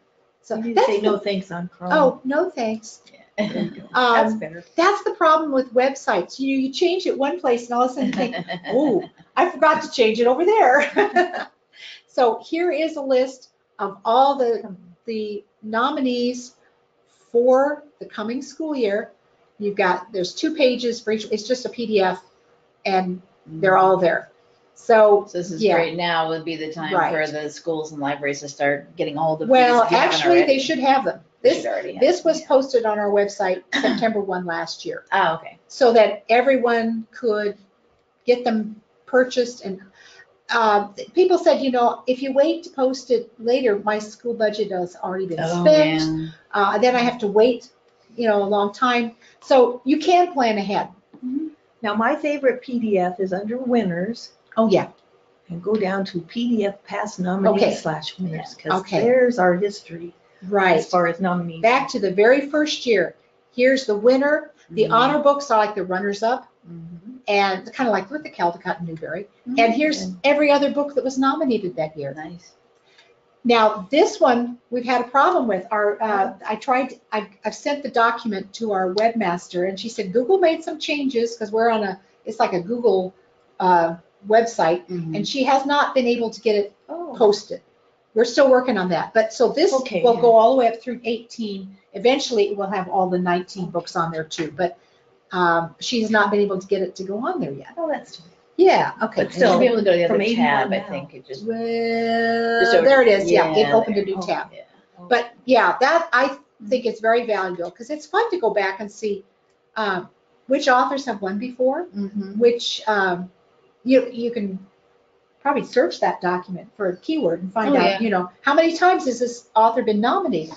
So You need to say the- no thanks on Chrome. Oh, no, thanks. There you go. Um, That's better. That's the problem with websites. You, you change it one place and all of a sudden you think, oh, I forgot to change it over there. so here is a list of all the, the nominees for the coming school year. You've got, there's two pages for each, it's just a PDF and mm. they're all there. So, So this is yeah. great now would be the time Right. for the schools and libraries to start getting a hold of these. well, actually, they should have them. This, already have this was posted on our website September 1 last year. Oh, okay. so that everyone could get them purchased and uh, people said, you know, if you wait to post it later, my school budget has already been Oh, spent. Uh, then I have to wait, you know, a long time. So you can plan ahead. Now, my favorite PDF is under winners Oh, yeah. and go down to PDF past Okay. nominees slash winners. Because Okay. there's our history Right. as far as nominees. Back to the very first year. Here's the winner. The Mhm. honor books are like the runners up Mhm. And kind of like with the Caldecott and Newbery. Mhm. And here's every other book that was nominated that year. Nice. Now, this one, we've had a problem with. Our, uh, I tried, I've, I've sent the document to our webmaster, and she said Google made some changes, because we're on a, it's like a Google uh, website, Mhm. and she has not been able to get it Oh, posted. We're still working on that, but, so this Okay, will yeah. go all the way up through 18. Eventually, it will have all the 19 books on there too, but um, she's not been able to get it to go on there yet. oh, that's, too Yeah, okay. But still, be able to go to the from other 81 tab, I now. think it just. Well, over- there it is, yeah, it yeah, opened a there. new Oh. tab. Yeah. But yeah, that, I think it's very valuable, because it's fun to go back and see um, which authors have won before, Mhm. which, um, you, you can probably search that document for a keyword and find Oh, out, yeah. you know, how many times has this author been nominated?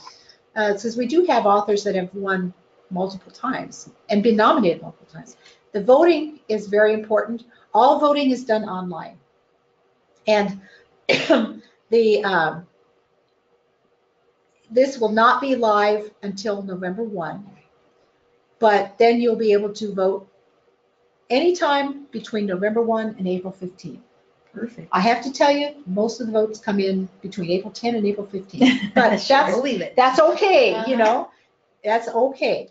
Uh, since we do have authors that have won multiple times and been nominated multiple times. The voting is very important. All voting is done online. And the, um, this will not be live until November 1. But then you'll be able to vote anytime between November 1 and April 15. Perfect. I have to tell you, most of the votes come in between April 10 and April 15. But Sure, that's, Believe it. that's okay, Uh-huh. you know, that's okay.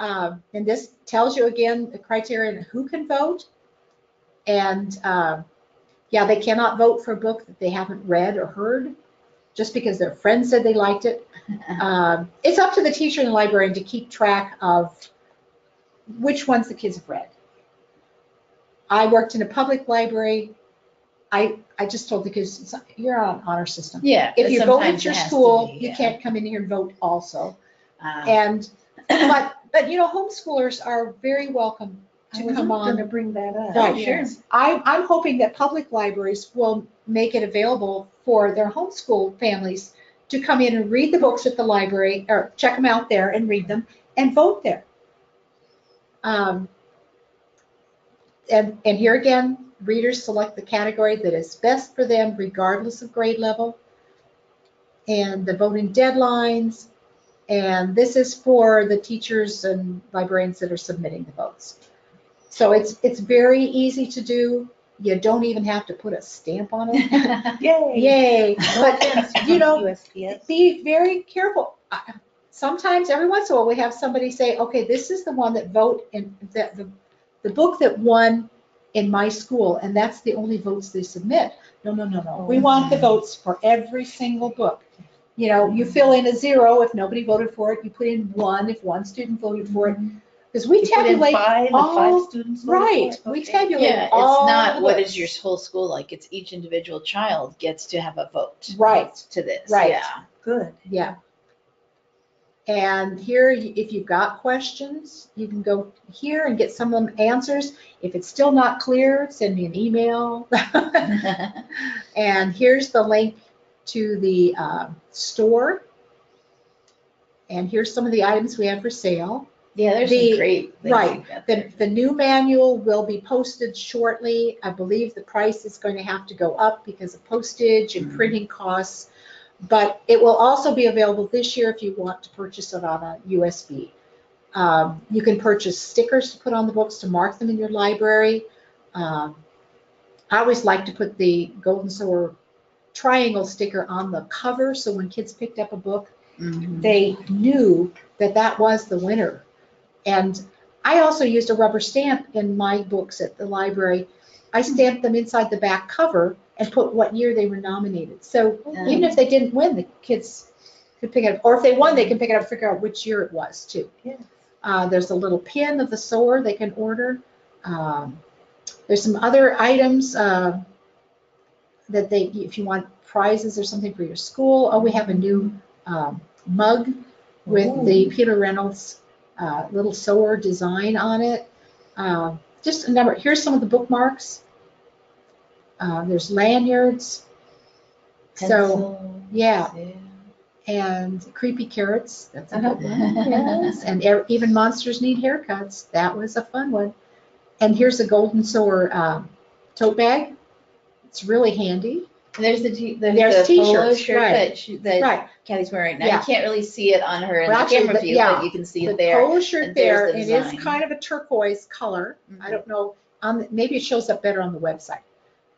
Um, and this tells you again the criteria and who can vote. And um, yeah, they cannot vote for a book that they haven't read or heard just because their friend said they liked it. Um, it's up to the teacher and the librarian to keep track of which ones the kids have read. I worked in a public library. I, I just told the kids, you're on honor system. Yeah. If you vote at your it has to school, be, you can't come in here and vote also. Ah. And, but, but you know, homeschoolers are very welcome to was come Gonna bring that up. Right, sure. Yes. I, I'm hoping that public libraries will make it available for their homeschool families to come in and read the books at the library, or check them out there and read them, and vote there. Um, And, and here again, readers select the category that is best for them regardless of grade level. And the voting deadlines, and this is for the teachers and librarians that are submitting the votes. So it's, it's very easy to do. You don't even have to put a stamp on it. Yay. Yay. But, you know, USPS. be very careful. I- Sometimes, every once in a while, we have somebody say, okay, this is the one that vote in, that, the, the book that won in my school, and that's the only votes they submit. No, no, no, no. We want the oh, votes for every single book. You know, you fill in a zero if nobody voted for it, you put in one if one student voted for it. Because we You put in tabulate, five, if all- five students voted for right, it. we Okay. tabulate Yeah, it's all not the what your whole school like. It's each individual child gets to have a vote Right, to this. Right. Yeah. Good. Yeah. And here, y- if you've got questions, you can go here and get some of them answers. If it's still not clear, send me an email. And here's the link to the uh, store. And here's some of the items we have for sale. yeah, there's The- some great right, The, the new manual will be posted shortly. I believe the price is going to have to go up because of postage and Mhm. printing costs. But it will also be available this year if you want to purchase it on a USB. Um, you can purchase stickers to put on the books to mark them in your library. Um, I always like to put the Golden Sower triangle sticker on the cover, so when kids picked up a book, Mhm. they knew that that was the winner. And I also used a rubber stamp in my books at the library. I stamped them inside the back cover and put what year they were nominated. So even if they didn't win, the kids could pick it up. Or if they won, they can pick it up, and figure out which year it was too. Yeah. Uh, there's a little pin of the sower they can order. Um, there's some other items uh, that they, if you want prizes or something for your school. Oh, we have a new um, mug with the Peter Reynolds uh, little sower design on it. Uh, just a number. Here's some of the bookmarks. Uh, there's lanyards. So Pencil, yeah, and creepy carrots. That's a good one. Yes, and e- even monsters need haircuts. That was a fun one. And here's a golden sower um, tote bag. It's really handy. And there's the, t- there's, There's the polo t-shirts, shirt right. that, she, that Right. Kathy's wearing right now. Yeah. You can't really see it on her in Well, the actually, camera the- view, yeah. but you can see the it there. polo shirt and there's there. the It design. kind of a turquoise color. I Mhm. don't know. Um, maybe it shows up better on the website,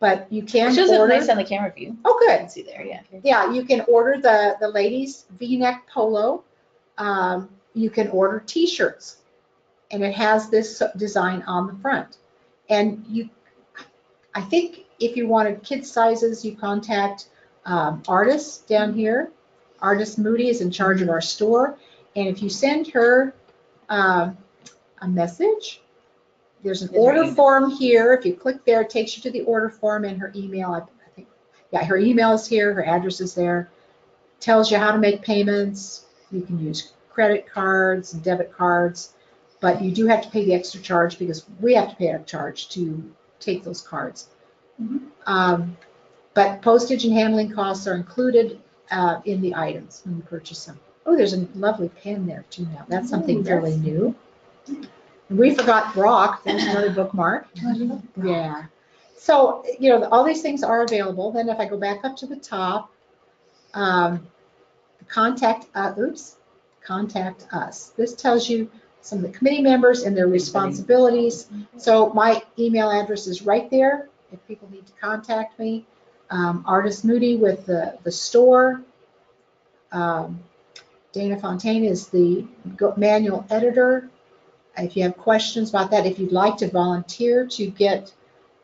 but you can It shows up order. nice on the camera view. oh, You good. can see there, yeah. Yeah, you can order the, the ladies V-neck polo. Um, you can order t-shirts. And it has this design on the front. And you, I think if you wanted kid sizes, you contact um, artists down here. Artist Moody is in charge of our store. And if you send her um, a message, there's an order form here. If you click there, it takes you to the order form and her email. I I think yeah, her email is here, her address is there. Tells you how to make payments. You can use credit cards and debit cards, but you do have to pay the extra charge because we have to pay a charge to take those cards. Mhm. Um, But postage and handling costs are included uh, in the items when you purchase them. Oh, there's a lovely pen there too now. That's something Ooh, fairly new. And We forgot Brock, there's another bookmark. Yeah. So, you know, all these things are available. Then if I go back up to the top, um, contact, uh, oops, contact us. This tells you some of the committee members and their responsibilities. So my email address is right there if people need to contact me. Um, Artist Moody with the, the store. Um, Dana Fontaine is the manual editor. If you have questions about that, if you'd like to volunteer to get,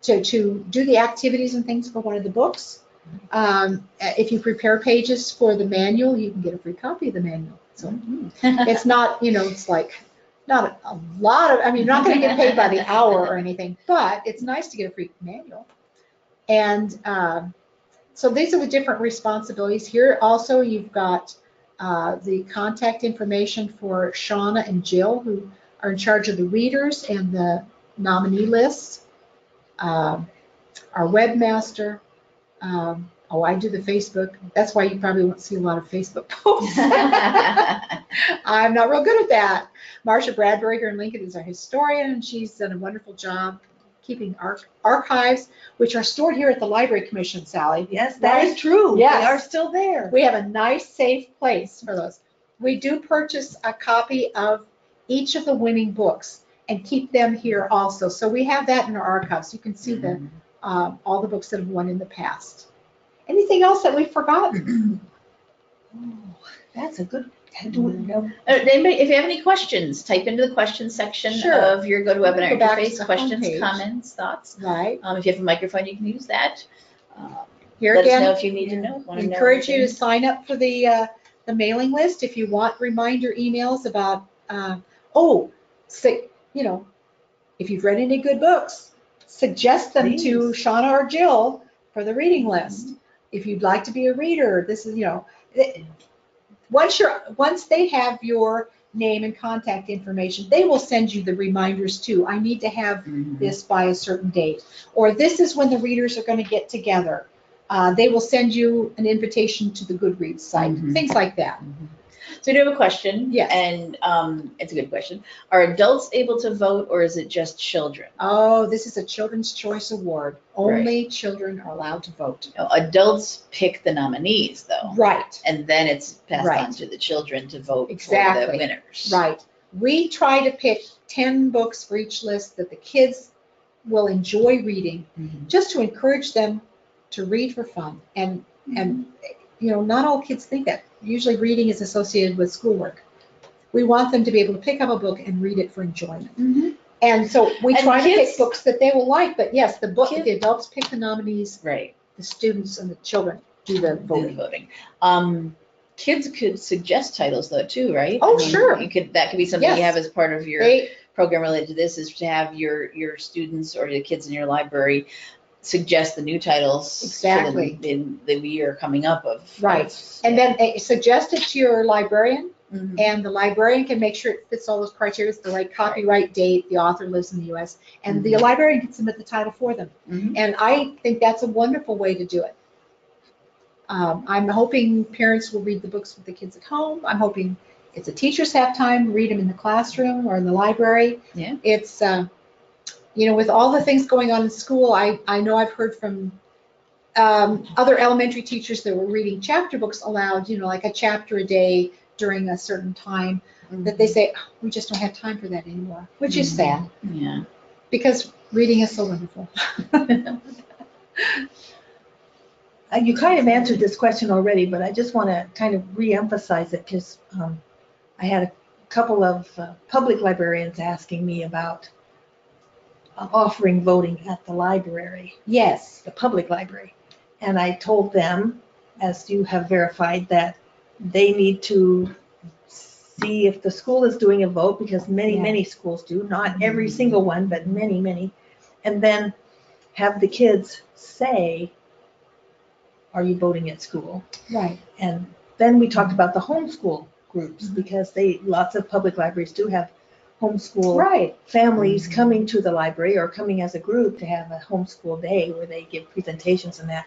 to, to do the activities and things for one of the books, um, if you prepare pages for the manual, you can get a free copy of the manual. So it's not, you know, it's like, not a, a lot of, I mean, you're not gonna get paid by the hour or anything, but it's nice to get a free manual. And, um, so these are the different responsibilities. Here also, you've got, uh, the contact information for Shauna and Jill, who are in charge of the readers and the nominee lists. Um, Our webmaster, um, oh, I do the Facebook. That's why you probably won't see a lot of Facebook posts. I'm not real good at that. Marcia Bradbury here in Lincoln is our historian, and she's done a wonderful job keeping our archives, which are stored here at the Library Commission, Sally. Yes, that is Right? true. They are still there. We have a nice, safe place for those. We do purchase a copy of each of the winning books and keep them here also. So we have that in our archives. You can see the, um, all the books that have won in the past. Anything else that we've forgotten? Oh, That's a good, I don't know. Uh, Anybody, if you have any questions, type into the questions section Sure. of your GoToWebinar Go back to interface, the questions, homepage. comments, thoughts. Right. Um, if you have a microphone, you can use that. Um, Here Let us know again, if you need to know. wanna know encourage you to anything. sign up for the, uh, the mailing list if you want reminder emails about, uh, oh, say, you know, if you've read any good books, suggest them to Shauna or Jill for the reading list. If you'd like to be a reader, this is, you know, once you're, once they have your name and contact information, they will send you the reminders too. I need to have Mhm. this by a certain date, or this is when the readers are going to get together. Uh, they will send you an invitation to the Goodreads site, Mhm. things like that. So I do have a question. Yes. And um, it's a good question. Are adults able to vote or is it just children? Oh, this is a Children's Choice Award. Only children are allowed to vote. No, adults pick the nominees though. Right, And then it's passed on to the children to vote for the Exactly. winners. right. We try to pick 10 books for each list that the kids will enjoy reading, Mhm. just to encourage them to read for fun. And, and, you know, not all kids think that. Usually reading is associated with schoolwork. We want them to be able to pick up a book and read it for enjoyment. Mhm. And so we And try to pick books that they will like, but yes, the book, Kids- the adults pick the nominees, Right. the students and the children do the do the voting. voting. Um, kids could suggest titles though too, right? Oh, I mean, sure. You could, that could be something you have as part of your They, program related to this is to have your, your students or the kids in your library suggest the new titles. for the- In the year coming up of. Right. and then eh, suggest it to your librarian, Mhm. and the librarian can make sure it fits all those criteria, the right copyright date, the author lives in the US, and the Mhm. librarian can submit the title for them. Mhm. And I think that's a wonderful way to do it. Um, I'm hoping parents will read the books with the kids at home. I'm hoping if the teachers have time, read them in the classroom or in the library. Yeah. It's, uh, you know, with all the things going on in school, I, I know I've heard from um, other elementary teachers that were reading chapter books aloud, you know, like a chapter a day during a certain time, that they say, "Oh, we just don't have time for that anymore, which is Mhm. sad Yeah. because reading is so wonderful. Uh, You kind of answered this question already, but I just want to kind of re-emphasize it because I had a couple of uh, public librarians asking me about Uh, offering voting at the library, Yes. the public library. And I told them, as you have verified, that they need to see if the school is doing a vote, because many, Yeah. many schools do, not mm-hmm. every single one, but many, many. And then have the kids say, are you voting at school? Right. And then we talked mm-hmm. about the homeschool groups, Mhm. because they, lots of public libraries do have homeschool Right, families coming to the library or coming as a group to have a homeschool day where they give presentations and that.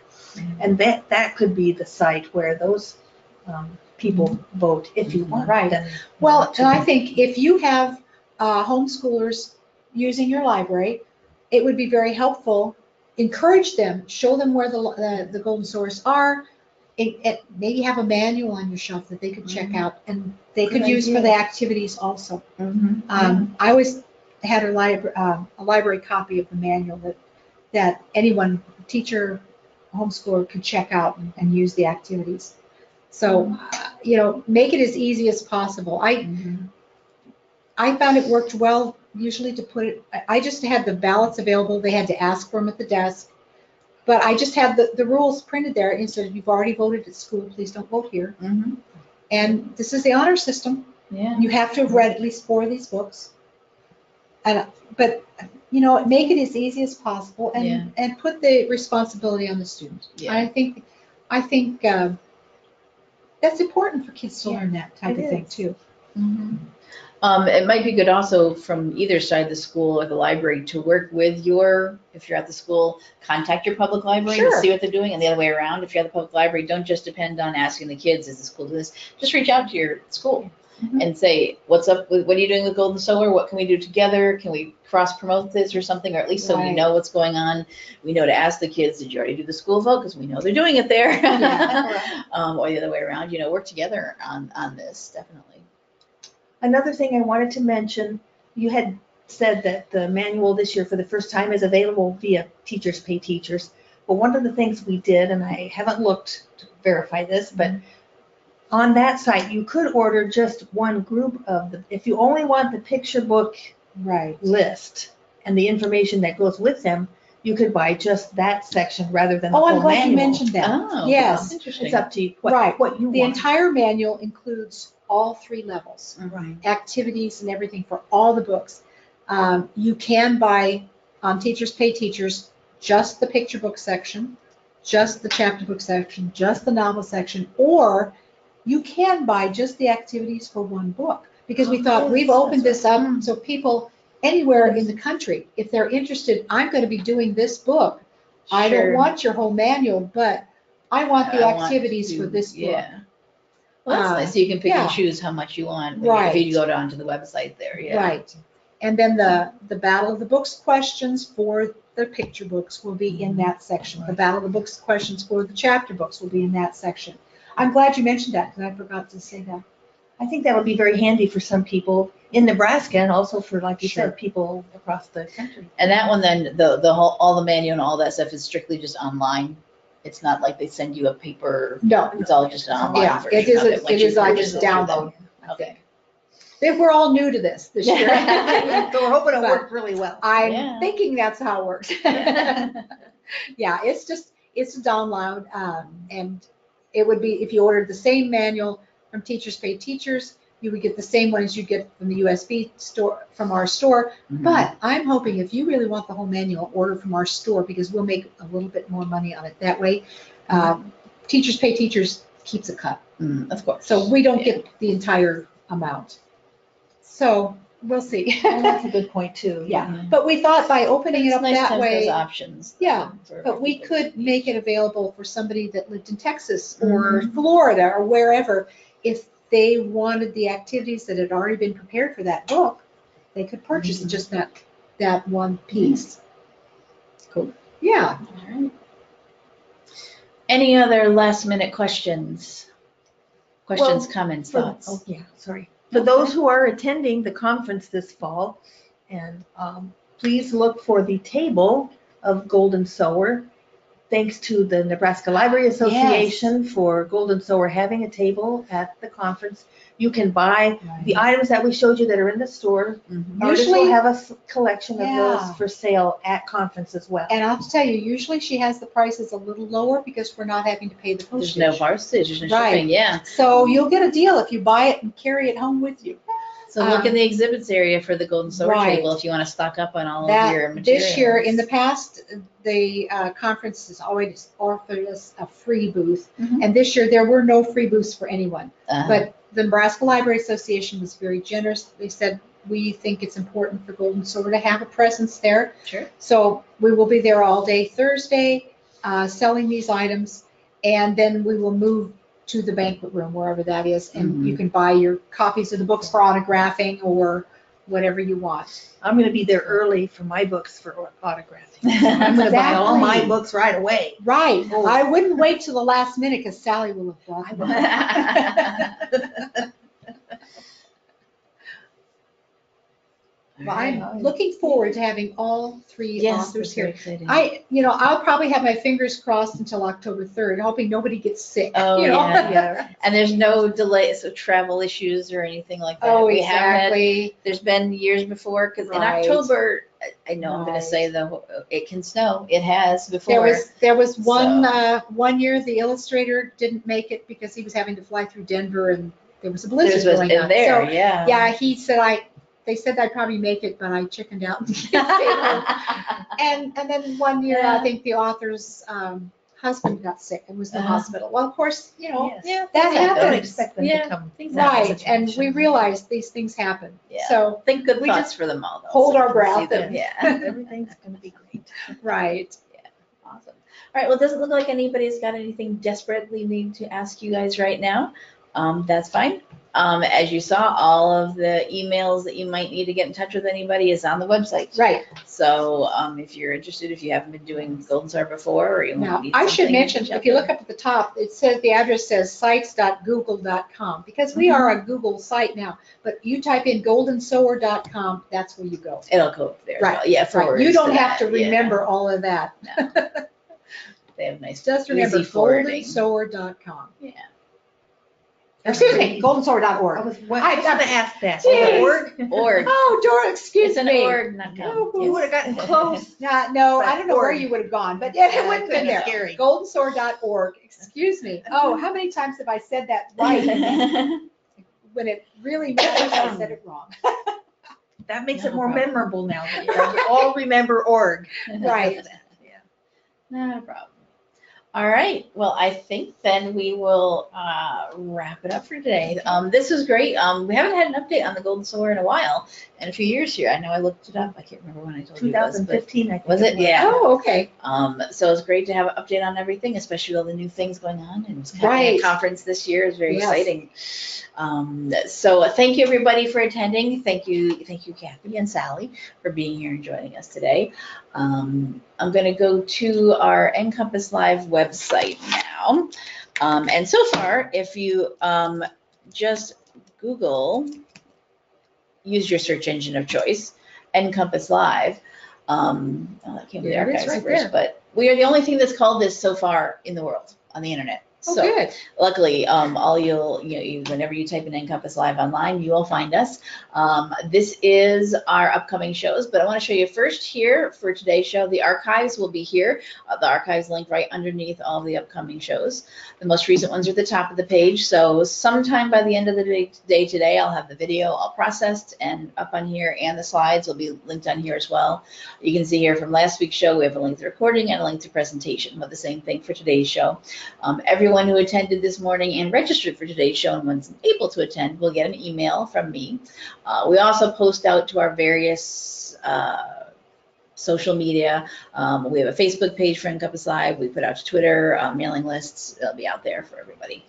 And that, that could be the site where those um, people vote if you want Right. them. well, to and I be. think if you have uh, homeschoolers using your library, it would be very helpful, encourage them, show them where the, the, the golden sowers are. It, it, maybe have a manual on your shelf that they could check Mhm. out and they could Good use for idea. the activities also. Mhm. Um, I always had a library, um, a library copy of the manual that, that anyone, teacher, homeschooler could check out and, and use the activities. So, uh, you know, make it as easy as possible. I, Mhm. I found it worked well usually to put it, I- I just had the ballots available. They had to ask for them at the desk. But I just had the, the rules printed there and said, you've already voted at school, please don't vote here. Mhm. And this is the honor system. Yeah. You have to have read at least four of these books. And, but, you know, make it as easy as possible Yeah. and, and put the responsibility on the student. Yeah. I think, I think, um, that's important for kids to learn that type it of thing is. too. Mhm. Um, it might be good also from either side of the school or the library to work with your, if you're at the school, contact your public library to Sure. see what they're doing and the other way around. If you're at the public library, don't just depend on asking the kids, is the school doing this? Just reach out to your school Mhm. and say, what's up with, what are you doing with Golden Sower? What can we do together? Can we cross promote this or something? Or at least so we Right. know what's going on. We know to ask the kids, did you already do the school vote? Because we know they're doing it there. Yeah. Um, or the other way around, you know, work together on, on this, definitely. Another thing I wanted to mention, you had said that the manual this year for the first time is available via Teachers Pay Teachers. But one of the things we did, and I haven't looked to verify this, but on that site, you could order just one group of the, if you only want the picture book Right. list and the information that goes with them, you could buy just that section rather than the Oh, whole I'm glad you mentioned that. Oh, Yes. Interesting. It's up to you, what, Right. what you The want. entire manual includes all three levels, Right. activities and everything for all the books. Um, you can buy on Teachers Pay Teachers just the picture book section, just the chapter book section, just the novel section, or you can buy just the activities for one book. Because we Oh, thought, we've opened this up right. so people anywhere in the country, if they're interested, I'm going to be doing this book. I don't want your whole manual, but I want the I want activities to- for this book. Well, that's Uh, nice. So you can pick and yeah. choose how much you want when you- Right. if you go down to the website there. Yeah. Right. And then the, the Battle of the Books questions for the picture books will be in that section. The Battle of the Books questions for the chapter books will be in that section. I'm glad you mentioned that, because I forgot to say that. I think that would be very handy for some people in Nebraska and also for, like you Sure. said, people across the country. And that one then, the, the whole, all the manual and all that stuff is strictly just online. It's not like they send you a paper, No, it's all just an online Yeah, version it is of a- it. once it you is, I purchase just it through them. download. Okay. If we're all new to this this year. So we're hoping it But worked really well. I'm Yeah. thinking that's how it works. Yeah, it's just, it's a download, um, and it would be, if you ordered the same manual from Teachers Pay Teachers, you would get the same one as you get from the USB store, from our store. Mhm. But I'm hoping if you really want the whole manual, order from our store, because we'll make a little bit more money on it that way. Um, Teachers Pay Teachers keeps a cut, Mm, Of course. so we don't get the entire amount. So, we'll see. And that's a good point too. Yeah, but we thought by opening it up nice to that have those way, options. Yeah, for- but we could people. make it available for somebody that lived in Texas or Mm-hmm. Florida or wherever. If they wanted the activities that had already been prepared for that book, they could purchase Mhm. just that, that one piece. Cool. Yeah, All right. Any other last minute questions? Questions, comments, For- thoughts? Oh, yeah, sorry. For those who are attending the conference this fall, and um, please look for the table of Golden Sower. Thanks to the Nebraska Library Association for Golden Sower having a table at the conference. You can buy the items that we showed you that are in the store. Mhm. Artists will Usually- have a collection of Yeah. those for sale at conference as well. and I'll tell you, usually she has the prices a little lower because we're not having to pay the postage. There's no postage. postage, there's no Right. shipping, yeah. So you'll get a deal if you buy it and carry it home with you. So look in Um, the exhibits area for the Golden Sower Right. table if you want to stock up on all of your materials. this year, in the past, the uh, conference has always offered us a free booth. Mhm. And this year, there were no free booths for anyone. Uh-huh. But the Nebraska Library Association was very generous. They said, we think it's important for Golden Sower to have a presence there. Sure. So we will be there all day Thursday, uh, selling these items. And then we will move to the banquet room, wherever that is. And mm-hmm. you can buy your copies of the books for autographing or whatever you want. I'm gonna be there early for my books for autographing. I'm gonna buy all my Exactly. books right away. Right. Oh. I wouldn't wait till the last minute because Sally will have bought them. But I'm looking forward to having all three Yes, authors that's very here. exciting. I, you know, I'll probably have my fingers crossed until October 3rd, hoping nobody gets sick. Oh, you know? yeah, Yeah. And there's no delays, so travel issues or anything like that. Oh, We have had exactly. there's been years before because in Right. October, I- I know I'm Right. to say though it can snow. It has before. There was, there was one, So- uh, one year the illustrator didn't make it because he was having to fly through Denver and there was a blizzard was going in on. there, So, yeah. yeah, he said I, they said I'd probably make it, but I chickened out. and. And, and then one year, I think the author's, um, husband got sick and was in the Uh-huh. hospital. Well, of course, you know, Yes. yeah, that things don't happens. expect them Yeah. to come. Things right, and we situation. realize these things happen. Yeah. So, Think good We thoughts just for them all. Though, hold so our we can see breath and- Yeah. Everything's gonna be great. right. Awesome. All right. Well, it doesn't look like anybody's got anything desperately need to ask you guys right now. Um, that's fine. Um, as you saw, all of the emails that you might need to get in touch with anybody is on the website. Right. So um, if you're interested, if you haven't been doing Golden Star before, or you want Now, to need I should something, mention, if you look up at the top, it says, the address says sites.google.com, because we are a Google site now. But you type in goldensower.com, that's where you go. It'll go up there. as Right, well. Yeah. Right, forwards you don't have that, to yeah. remember all of that. They have nice. Just remember forwarding. goldensower.com. Yeah. Excuse me, I goldensower.org. was, well, I- I was gonna ask that. Jeez. Org? Org. Oh, Dora, excuse It's an me. org, not com. You would have gotten close. No, no, I don't know where you would have gone, but yeah, it wouldn't have been there. goodness, scary. Goldensower.org, excuse me. Oh, how many times have I said that right? When it really matters, I said it wrong. That makes No it more problem. memorable now. that you all remember org. Right. Not a problem. All right, well, I think then we will uh, wrap it up for today. Um, This was great. Um, We haven't had an update on the Golden Sower in a while, in a few years here. I know I looked it up. I can't remember when I told you it was, 2015, I think. was it? Yeah. Oh, okay. Um, so it's great to have an update on everything, especially all the new things going on and Right. conference this year is very Yes. exciting. Um, so uh, thank you everybody for attending. Thank you, thank you Kathy and Sally for being here and joining us today. Um, I'm going to go to our NCompass Live website now. Um, and so far, if you um, just Google, use your search engine of choice, NCompass Live. Um, oh, that came with the archives right first, but we are the only thing that's called this so far in the world on the internet. Oh, So good. luckily, um, all you'll, you know, you, whenever you type in NCompass Live online, you will find us. Um, this is our upcoming shows, but I want to show you first here for today's show. The archives will be here. Uh, the archives link right underneath all the upcoming shows. The most recent ones are at the top of the page. So sometime by the end of the day, day today, I'll have the video all processed and up on here, and the slides will be linked on here as well. You can see here from last week's show, we have a link to recording and a link to presentation, but the same thing for today's show. Um, everyone who attended this morning and registered for today's show and was able to attend will get an email from me. Uh, we also post out to our various uh, social media. Um, we have a Facebook page for NCompass Live. We put out to Twitter, uh, mailing lists. They'll be out there for everybody.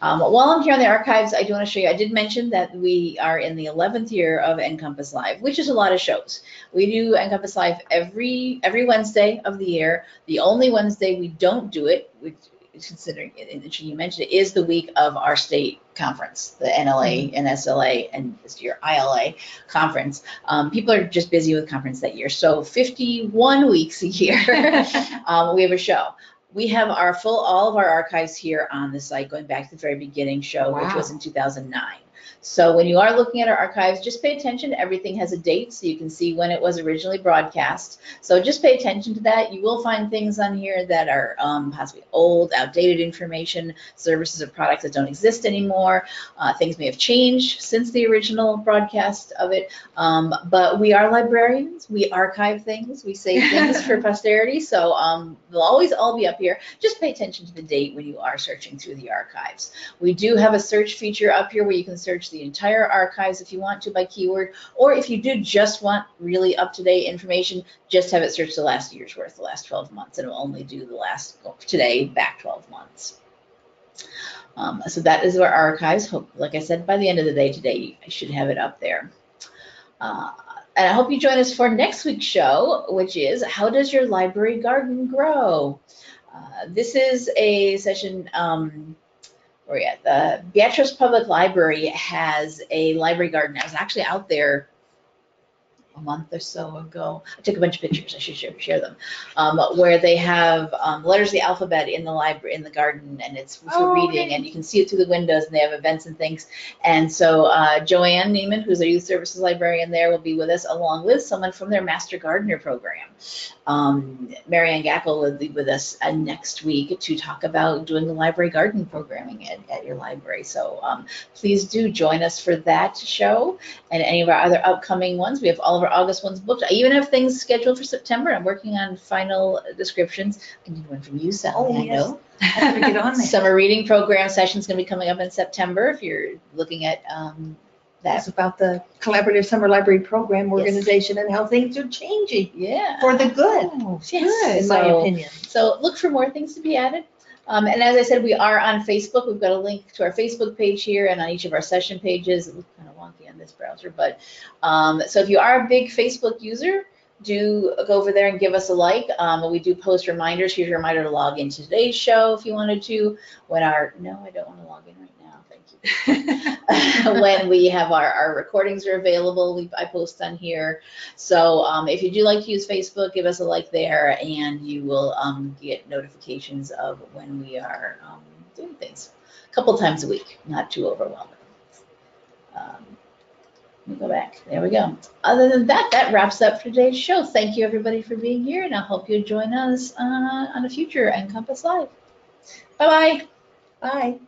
Um, while I'm here on the archives, I do want to show you. I did mention that we are in the 11th year of NCompass Live, which is a lot of shows. We do NCompass Live every every Wednesday of the year. The only Wednesday we don't do it, which considering it, and you mentioned it, is the week of our state conference, the NLA and SLA and this year ILA conference. Um, people are just busy with conference that year. So 51 weeks a year, um, we have a show. We have our full, all of our archives here on the site going back to the very beginning show, which was in 2009. So when you are looking at our archives, just pay attention. Everything has a date so you can see when it was originally broadcast. So just pay attention to that. You will find things on here that are um, possibly old, outdated information, services or products that don't exist anymore. Uh, things may have changed since the original broadcast of it. Um, but we are librarians. We archive things. We save things for posterity. So um, they'll always all be up here. Just pay attention to the date when you are searching through the archives. We do have a search feature up here where you can search the entire archives if you want to by keyword, or if you do just want really up-to-date information, just have it search the last year's worth, the last 12 months, and it will only do the last, today, back 12 months. Um, so that is our archives. Hope, like I said, by the end of the day today, I should have it up there. Uh, and I hope you join us for next week's show, which is How Does Your Library Garden Grow? Uh, this is a session um, the Beatrice Public Library has a library garden. I was actually out there a month or so ago. I took a bunch of pictures. I should share, share them. Um, where they have um, letters of the alphabet in the library in the garden, and it's for Oh, reading, okay. and you can see it through the windows, and they have events and things. And so uh, Joanne Neiman, who's a youth services librarian there, will be with us, along with someone from their Master Gardener program. Um, Marianne Gackel will be with us uh, next week to talk about doing the library garden programming at, at your library. So um, please do join us for that show and any of our other upcoming ones. We have all of our August ones booked. I even have things scheduled for September. I'm working on final descriptions. I need one from you, Sally. Oh, I yes. know. I have to get on there. Summer reading program session is going to be coming up in September. If you're looking at um, that, That's about the Collaborative Summer Library Program organization and how things are changing yeah. for the good, Oh, Yes. in my opinion. So look for more things to be added. Um, and as I said, we are on Facebook. We've got a link to our Facebook page here and on each of our session pages. It looks kind of wonky on this browser, but um, so if you are a big Facebook user, do go over there and give us a like. Um, we do post reminders. Here's a reminder to log into today's show if you wanted to. When our no, I don't want to log in right. when we have our, our recordings are available, we, I post on here. So um, if you do like to use Facebook, give us a like there and you will um, get notifications of when we are um, doing things. A couple times a week, not too overwhelming. Um, let me go back. There we go. Other than that, that wraps up today's show. Thank you everybody for being here and I hope you join us uh, on a future NCompass Live. Bye-bye. Bye.